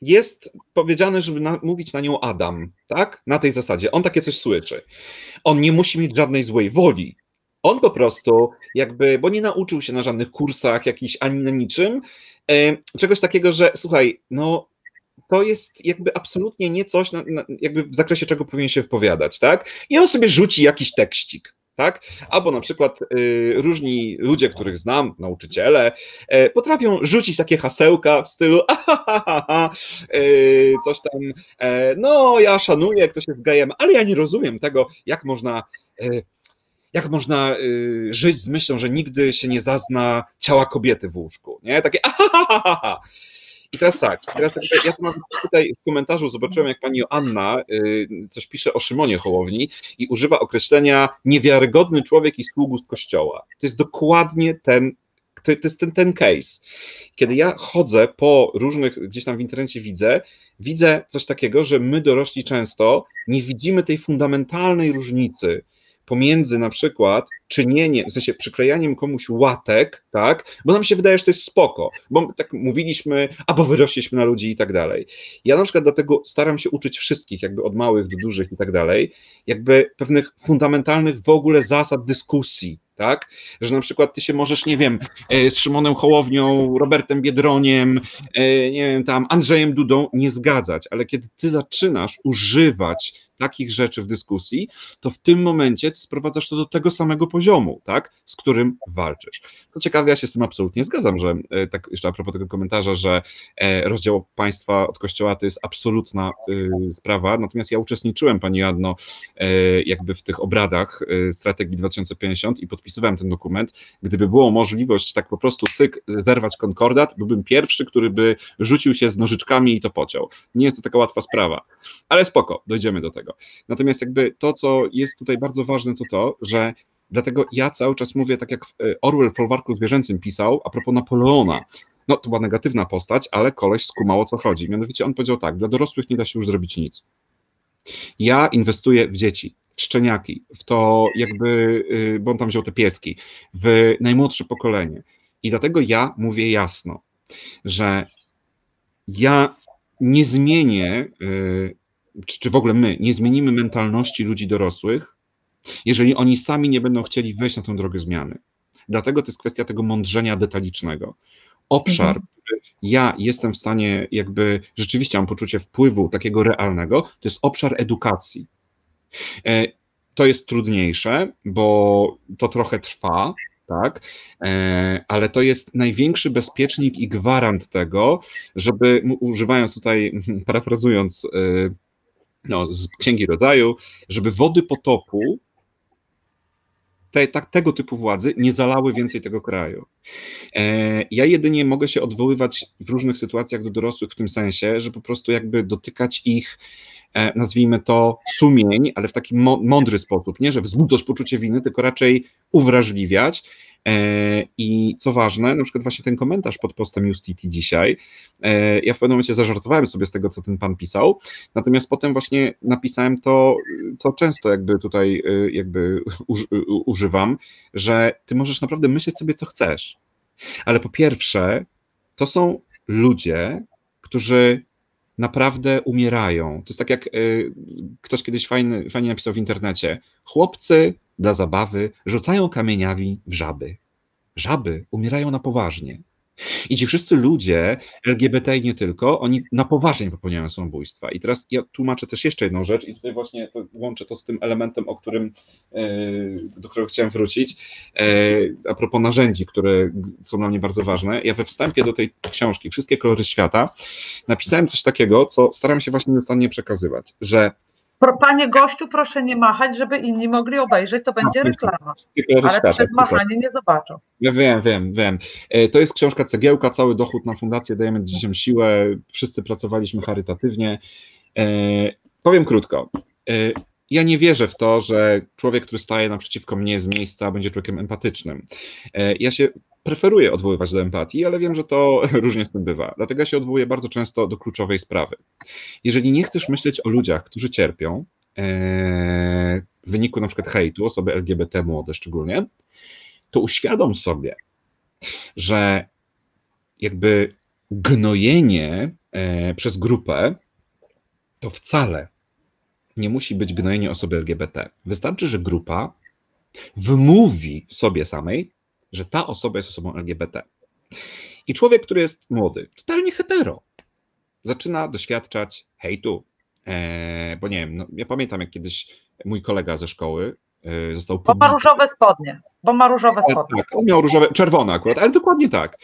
jest powiedziane, żeby na, mówić na nią Adam, tak? Na tej zasadzie. On takie coś słyszy. On nie musi mieć żadnej złej woli. On po prostu jakby, bo nie nauczył się na żadnych kursach jakiś ani na niczym, e, czegoś takiego, że słuchaj, no to jest jakby absolutnie nie coś, na, na, jakby w zakresie czego powinien się wypowiadać, tak? I on sobie rzuci jakiś tekścik, tak? Albo na przykład y, różni ludzie, których znam, nauczyciele, y, potrafią rzucić takie hasełka w stylu y, coś tam, no ja szanuję, ktoś jest gejem, ale ja nie rozumiem tego, jak można jak można y, żyć z myślą, że nigdy się nie zazna ciała kobiety w łóżku, nie? Takie ahahaha. I teraz tak, teraz ja mam tutaj w komentarzu zobaczyłem, jak pani Joanna y, coś pisze o Szymonie Hołowni i używa określenia niewiarygodny człowiek i sługu kościoła. To jest dokładnie ten to, jest ten, ten case. Kiedy ja chodzę po różnych, gdzieś tam w internecie widzę, widzę coś takiego, że my dorośli często nie widzimy tej fundamentalnej różnicy pomiędzy na przykład czynieniem, w sensie przyklejaniem komuś łatek, tak, bo nam się wydaje, że to jest spoko, bo tak mówiliśmy, albo wyrośliśmy na ludzi i tak dalej. Ja na przykład dlatego staram się uczyć wszystkich, jakby od małych do dużych i tak dalej, jakby pewnych fundamentalnych w ogóle zasad dyskusji, tak? Że na przykład ty się możesz, nie wiem, e, z Szymonem Hołownią, Robertem Biedroniem, e, nie wiem, tam Andrzejem Dudą nie zgadzać, ale kiedy ty zaczynasz używać takich rzeczy w dyskusji, to w tym momencie sprowadzasz to do tego samego poziomu, tak, z którym walczysz. To ciekawe, ja się z tym absolutnie zgadzam, że e, tak jeszcze a propos tego komentarza, że e, rozdział państwa od kościoła to jest absolutna e, sprawa, natomiast ja uczestniczyłem, pani Jadno, jakby w tych obradach strategii 2050 i podpisywałem ten dokument. Gdyby było możliwość tak po prostu cyk, zerwać konkordat, byłbym pierwszy, który by rzucił się z nożyczkami i to pociął. Nie jest to taka łatwa sprawa, ale spoko, dojdziemy do tego. Natomiast jakby to, co jest tutaj bardzo ważne, to to, że dlatego ja cały czas mówię, tak jak e, Orwell w folwarku zwierzęcym pisał, a propos Napoleona, no to była negatywna postać, ale koleś skumał o co chodzi. Mianowicie on powiedział tak, dla dorosłych nie da się już zrobić nic. Ja inwestuję w dzieci, w szczeniaki, w to jakby, y, bo on tam wziął te pieski, w najmłodsze pokolenie. I dlatego ja mówię jasno, że ja nie zmienię y, czy, czy w ogóle my nie zmienimy mentalności ludzi dorosłych, jeżeli oni sami nie będą chcieli wejść na tę drogę zmiany. Dlatego to jest kwestia tego mądrzenia detalicznego. Obszar, mhm. który ja jestem w stanie, jakby rzeczywiście mam poczucie wpływu takiego realnego, to jest obszar edukacji. E, to jest trudniejsze, bo to trochę trwa, tak, e, ale to jest największy bezpiecznik i gwarant tego, żeby, używając tutaj, parafrazując e, no, z Księgi Rodzaju, żeby wody potopu te, tak, tego typu władzy nie zalały więcej tego kraju. E, ja jedynie mogę się odwoływać w różnych sytuacjach do dorosłych w tym sensie, że po prostu jakby dotykać ich, e, nazwijmy to, sumień, ale w taki mądry sposób, nie, że wzbudzasz poczucie winy, tylko raczej uwrażliwiać I co ważne, na przykład właśnie ten komentarz pod postem Justity dzisiaj, e, ja w pewnym momencie zażartowałem sobie z tego, co ten pan pisał, natomiast potem właśnie napisałem to, co często jakby tutaj e, jakby używam, że ty możesz naprawdę myśleć sobie, co chcesz, ale po pierwsze, to są ludzie, którzy naprawdę umierają. To jest tak jak ktoś kiedyś fajny, fajnie napisał w internecie. Chłopcy dla zabawy rzucają kamieniami w żaby. Żaby umierają na poważnie. I ci wszyscy ludzie, LGBT i nie tylko, oni na poważnie popełniają samobójstwa. I teraz ja tłumaczę też jeszcze jedną rzecz i tutaj właśnie to łączę to z tym elementem, o którym, e, do którego chciałem wrócić, e, a propos narzędzi, które są dla mnie bardzo ważne. Ja we wstępie do tej książki, Wszystkie kolory świata, napisałem coś takiego, co staram się właśnie nieustannie przekazywać, że Panie gościu, proszę nie machać, żeby inni mogli obejrzeć, to będzie reklama. Ale przez machanie nie zobaczą. Ja wiem, wiem, wiem. E, to jest książka Cegiełka, cały dochód na fundację dajemy dzieciom siłę, wszyscy pracowaliśmy charytatywnie. E, powiem krótko. E, ja nie wierzę w to, że człowiek, który staje naprzeciwko mnie z miejsca, będzie człowiekiem empatycznym. Ja się preferuję odwoływać do empatii, ale wiem, że to różnie z tym bywa. Dlatego ja się odwołuję bardzo często do kluczowej sprawy. Jeżeli nie chcesz myśleć o ludziach, którzy cierpią e, w wyniku na przykład hejtu, osoby LGBT młode szczególnie, to uświadom sobie, że jakby gnojenie e, przez grupę to wcale nie musi być gnojenie osoby LGBT. Wystarczy, że grupa wymówi sobie samej, że ta osoba jest osobą LGBT. I człowiek, który jest młody, totalnie hetero, zaczyna doświadczać hejtu. E, bo nie wiem, no, ja pamiętam, jak kiedyś mój kolega ze szkoły e, został. Bo ma różowe spodnie. Bo ma różowe e, spodnie. Tak, on miał różowe, czerwone akurat, ale dokładnie tak.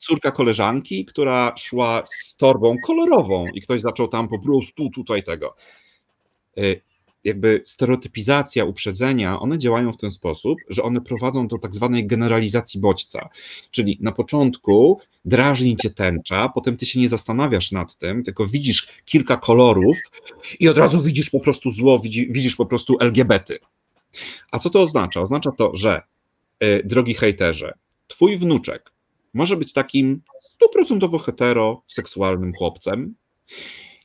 Córka koleżanki, która szła z torbą kolorową i ktoś zaczął tam po prostu tutaj tego jakby stereotypizacja, uprzedzenia, one działają w ten sposób, że one prowadzą do tak zwanej generalizacji bodźca. Czyli na początku drażni cię tęcza, potem ty się nie zastanawiasz nad tym, tylko widzisz kilka kolorów i od razu widzisz po prostu zło, widzisz, po prostu LGBT. A co to oznacza? Oznacza to, że yy, drogi hejterze, twój wnuczek może być takim stuprocentowo heteroseksualnym chłopcem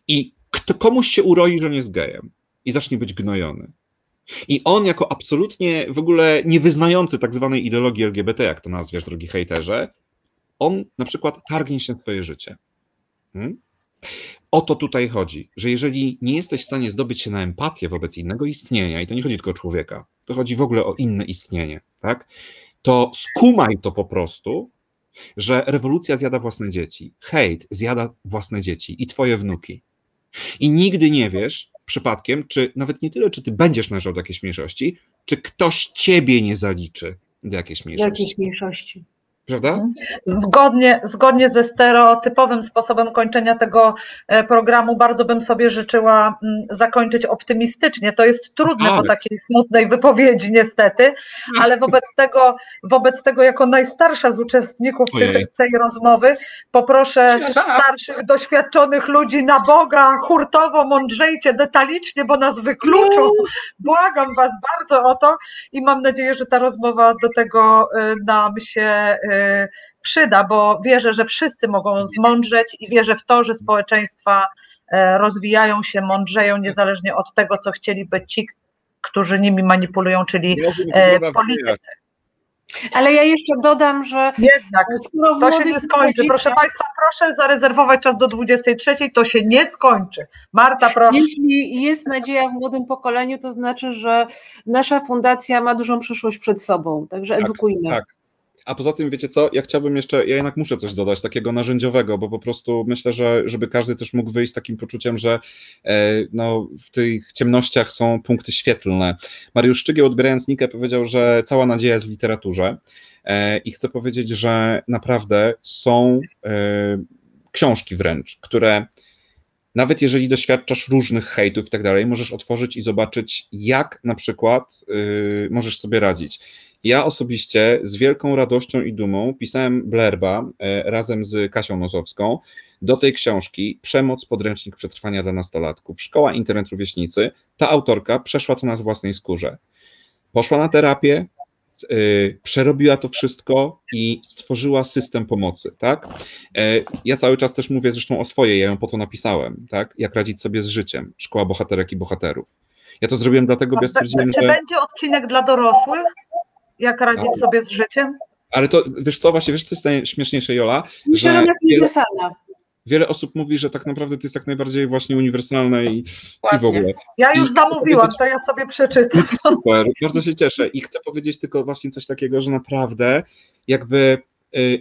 i komuś się uroi, że nie jest gejem i zacznie być gnojony. I on jako absolutnie w ogóle niewyznający tak zwanej ideologii LGBT, jak to nazwiesz, drogi hejterze, on na przykład targnie się swoje życie. Hmm? O to tutaj chodzi, że jeżeli nie jesteś w stanie zdobyć się na empatię wobec innego istnienia, i to nie chodzi tylko o człowieka, to chodzi w ogóle o inne istnienie, tak? To skumaj to po prostu, że rewolucja zjada własne dzieci, hejt zjada własne dzieci i twoje wnuki. I nigdy nie wiesz, przypadkiem, czy nawet nie tyle, czy ty będziesz należał do jakiejś mniejszości, czy ktoś ciebie nie zaliczy do jakiejś mniejszości. Do jakiejś mniejszości prawda? Zgodnie, zgodnie ze stereotypowym sposobem kończenia tego e, programu, bardzo bym sobie życzyła mm, zakończyć optymistycznie. To jest trudne ale. po takiej smutnej wypowiedzi, niestety, ale wobec tego, wobec tego jako najstarsza z uczestników tej, tej rozmowy, poproszę starszych, doświadczonych ludzi na Boga, hurtowo, mądrzejcie, detalicznie, bo nas wykluczą. Błagam Was bardzo o to i mam nadzieję, że ta rozmowa do tego e, nam się e, przyda, bo wierzę, że wszyscy mogą zmądrzeć i wierzę w to, że społeczeństwa e, rozwijają się, mądrzeją, niezależnie od tego, co chcieliby ci, którzy nimi manipulują, czyli e, politycy. Ale ja jeszcze dodam, że. Jednak, to się nie skończy. Proszę Państwa, proszę zarezerwować czas do 23. To się nie skończy. Marta, proszę. Jeśli jest nadzieja w młodym pokoleniu, to znaczy, że nasza fundacja ma dużą przyszłość przed sobą. Także tak, edukujmy. Tak. A poza tym, wiecie co, ja chciałbym jeszcze, ja jednak muszę coś dodać takiego narzędziowego, bo po prostu myślę, że żeby każdy też mógł wyjść z takim poczuciem, że e, no, w tych ciemnościach są punkty świetlne. Mariusz Szczygieł, odbierając Nikę, powiedział, że cała nadzieja jest w literaturze e, i chcę powiedzieć, że naprawdę są e, książki wręcz, które nawet jeżeli doświadczasz różnych hejtów i tak dalej, możesz otworzyć i zobaczyć, jak na przykład y, możesz sobie radzić. Ja osobiście z wielką radością i dumą pisałem blerba e, razem z Kasią Nozowską do tej książki Przemoc, podręcznik przetrwania dla nastolatków. Szkoła Internet Rówieśnicy. Ta autorka przeszła to na własnej skórze. Poszła na terapię, yy, przerobiła to wszystko i stworzyła system pomocy, tak? Yy, ja cały czas też mówię zresztą o swojej, ja ją po to napisałem, tak? Jak radzić sobie z życiem. Szkoła bohaterek i bohaterów. Ja to zrobiłem dlatego, bo ja stwierdziłem, że... Czy będzie odcinek dla dorosłych? Jak radzić no. sobie z życiem? Ale to, wiesz co, właśnie, wiesz co jest najśmieszniejsze, Jola? Że ona jest uniwersalna. Wiele osób mówi, że tak naprawdę to jest jak najbardziej właśnie uniwersalne i, i w ogóle. Ja już I zamówiłam, to ja sobie przeczytam. No super, bardzo się cieszę i chcę powiedzieć tylko właśnie coś takiego, że naprawdę jakby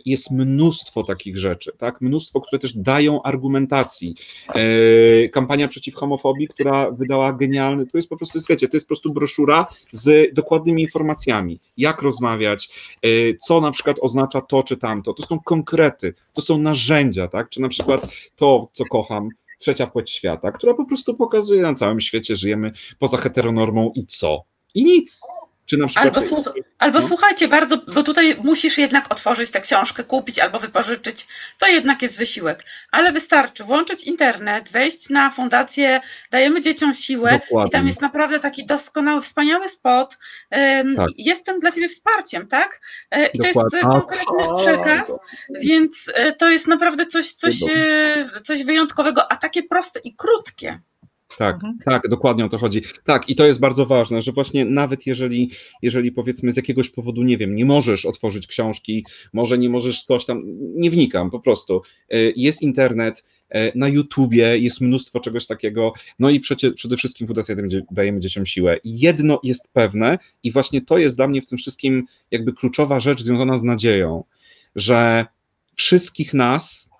jest mnóstwo takich rzeczy, tak? Mnóstwo, które też dają argumentacji. Y, kampania przeciw homofobii, która wydała genialny, to jest po prostu, wiecie, to jest po prostu broszura z dokładnymi informacjami, jak rozmawiać, y, co na przykład oznacza to czy tamto. To są konkrety, to są narzędzia, tak? Czy na przykład to, co kocham, trzecia płeć świata, która po prostu pokazuje na całym świecie, żyjemy poza heteronormą i co? I nic. Czy na przykład. Albo, słuch albo no? słuchajcie, bardzo, bo tutaj musisz jednak otworzyć tę książkę, kupić albo wypożyczyć. To jednak jest wysiłek. Ale wystarczy włączyć internet, wejść na fundację, dajemy dzieciom siłę Dokładnie. i tam jest naprawdę taki doskonały, wspaniały spot. Um, tak. Jestem dla ciebie wsparciem, tak? E, I Dokładnie. to jest konkretny przekaz, więc e, to jest naprawdę coś, coś, e, coś wyjątkowego, a takie proste i krótkie. Tak, mhm. tak, dokładnie o to chodzi. Tak, i to jest bardzo ważne, że właśnie nawet jeżeli, jeżeli powiedzmy z jakiegoś powodu, nie wiem, nie możesz otworzyć książki, może nie możesz coś tam, nie wnikam, po prostu. E, jest internet, e, na YouTubie jest mnóstwo czegoś takiego, no i przecie, przede wszystkim Fundacja dajemy dzieciom siłę. Jedno jest pewne i właśnie to jest dla mnie w tym wszystkim jakby kluczowa rzecz związana z nadzieją, że wszystkich nas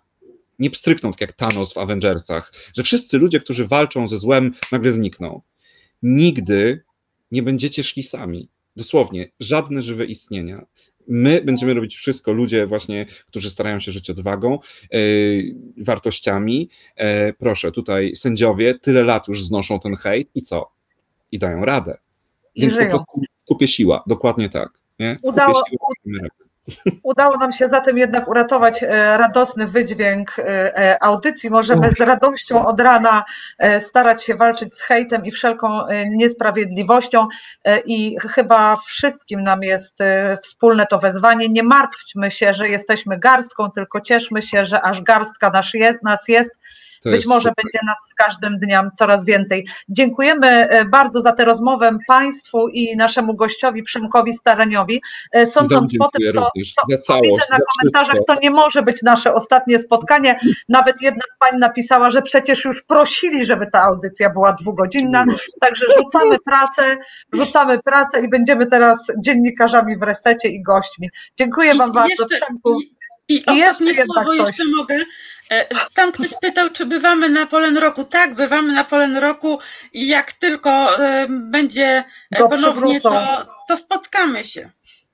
nie pstrykną, tak jak Thanos w Avengersach, że wszyscy ludzie, którzy walczą ze złem, nagle znikną. Nigdy nie będziecie szli sami. Dosłownie, żadne żywe istnienia. My będziemy robić wszystko, ludzie właśnie, którzy starają się żyć odwagą, yy, wartościami. Yy, proszę, tutaj sędziowie tyle lat już znoszą ten hejt i co? I dają radę. Więc I po prostu kupię siła, dokładnie tak. Nie? Udało, siła, Udało nam się zatem jednak uratować e, radosny wydźwięk e, e, audycji. Możemy z radością od rana starać się walczyć z hejtem i wszelką niesprawiedliwością i chyba wszystkim nam jest wspólne to wezwanie. Nie martwmy się, że jesteśmy garstką, tylko cieszmy się, że aż garstka nas jest to Być może super. będzie nas z każdym dniem coraz więcej. Dziękujemy e, bardzo za tę rozmowę Państwu i naszemu gościowi Przemkowi Staraniowi. E, sądząc po tym, co, co, co widzę na komentarzach, to nie może być nasze ostatnie spotkanie. Nawet jedna z Pań napisała, że przecież już prosili, żeby ta audycja była dwugodzinna. Także rzucamy pracę, rzucamy pracę i będziemy teraz dziennikarzami w resecie i gośćmi. Dziękuję Wam I bardzo, jeszcze, Przemku. I, i ostatnie słowo jeszcze mogę. E, tam ktoś pytał, czy bywamy na Polen Roku. Tak, bywamy na Polen Roku i jak tylko e, będzie e, ponownie, to, to spotkamy się.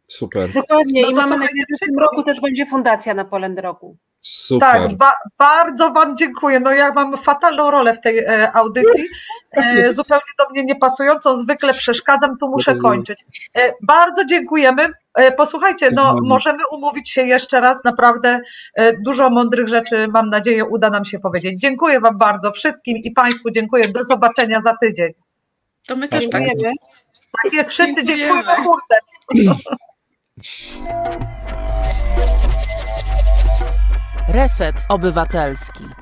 Super. Dokładnie. No I mamy nadzieję, że w tym roku też będzie fundacja na Polen Roku. Super. Tak, ba bardzo Wam dziękuję. No ja mam fatalną rolę w tej e, audycji, e, zupełnie do mnie niepasującą, zwykle przeszkadzam, tu muszę kończyć. E, bardzo dziękujemy. E, posłuchajcie, no możemy umówić się jeszcze raz, naprawdę e, dużo mądrych rzeczy, mam nadzieję, uda nam się powiedzieć. Dziękuję Wam bardzo wszystkim i Państwu dziękuję. Do zobaczenia za tydzień. To my też tak. dziękujemy. Tak jest, wszyscy dziękujemy. dziękujemy. Reset Obywatelski.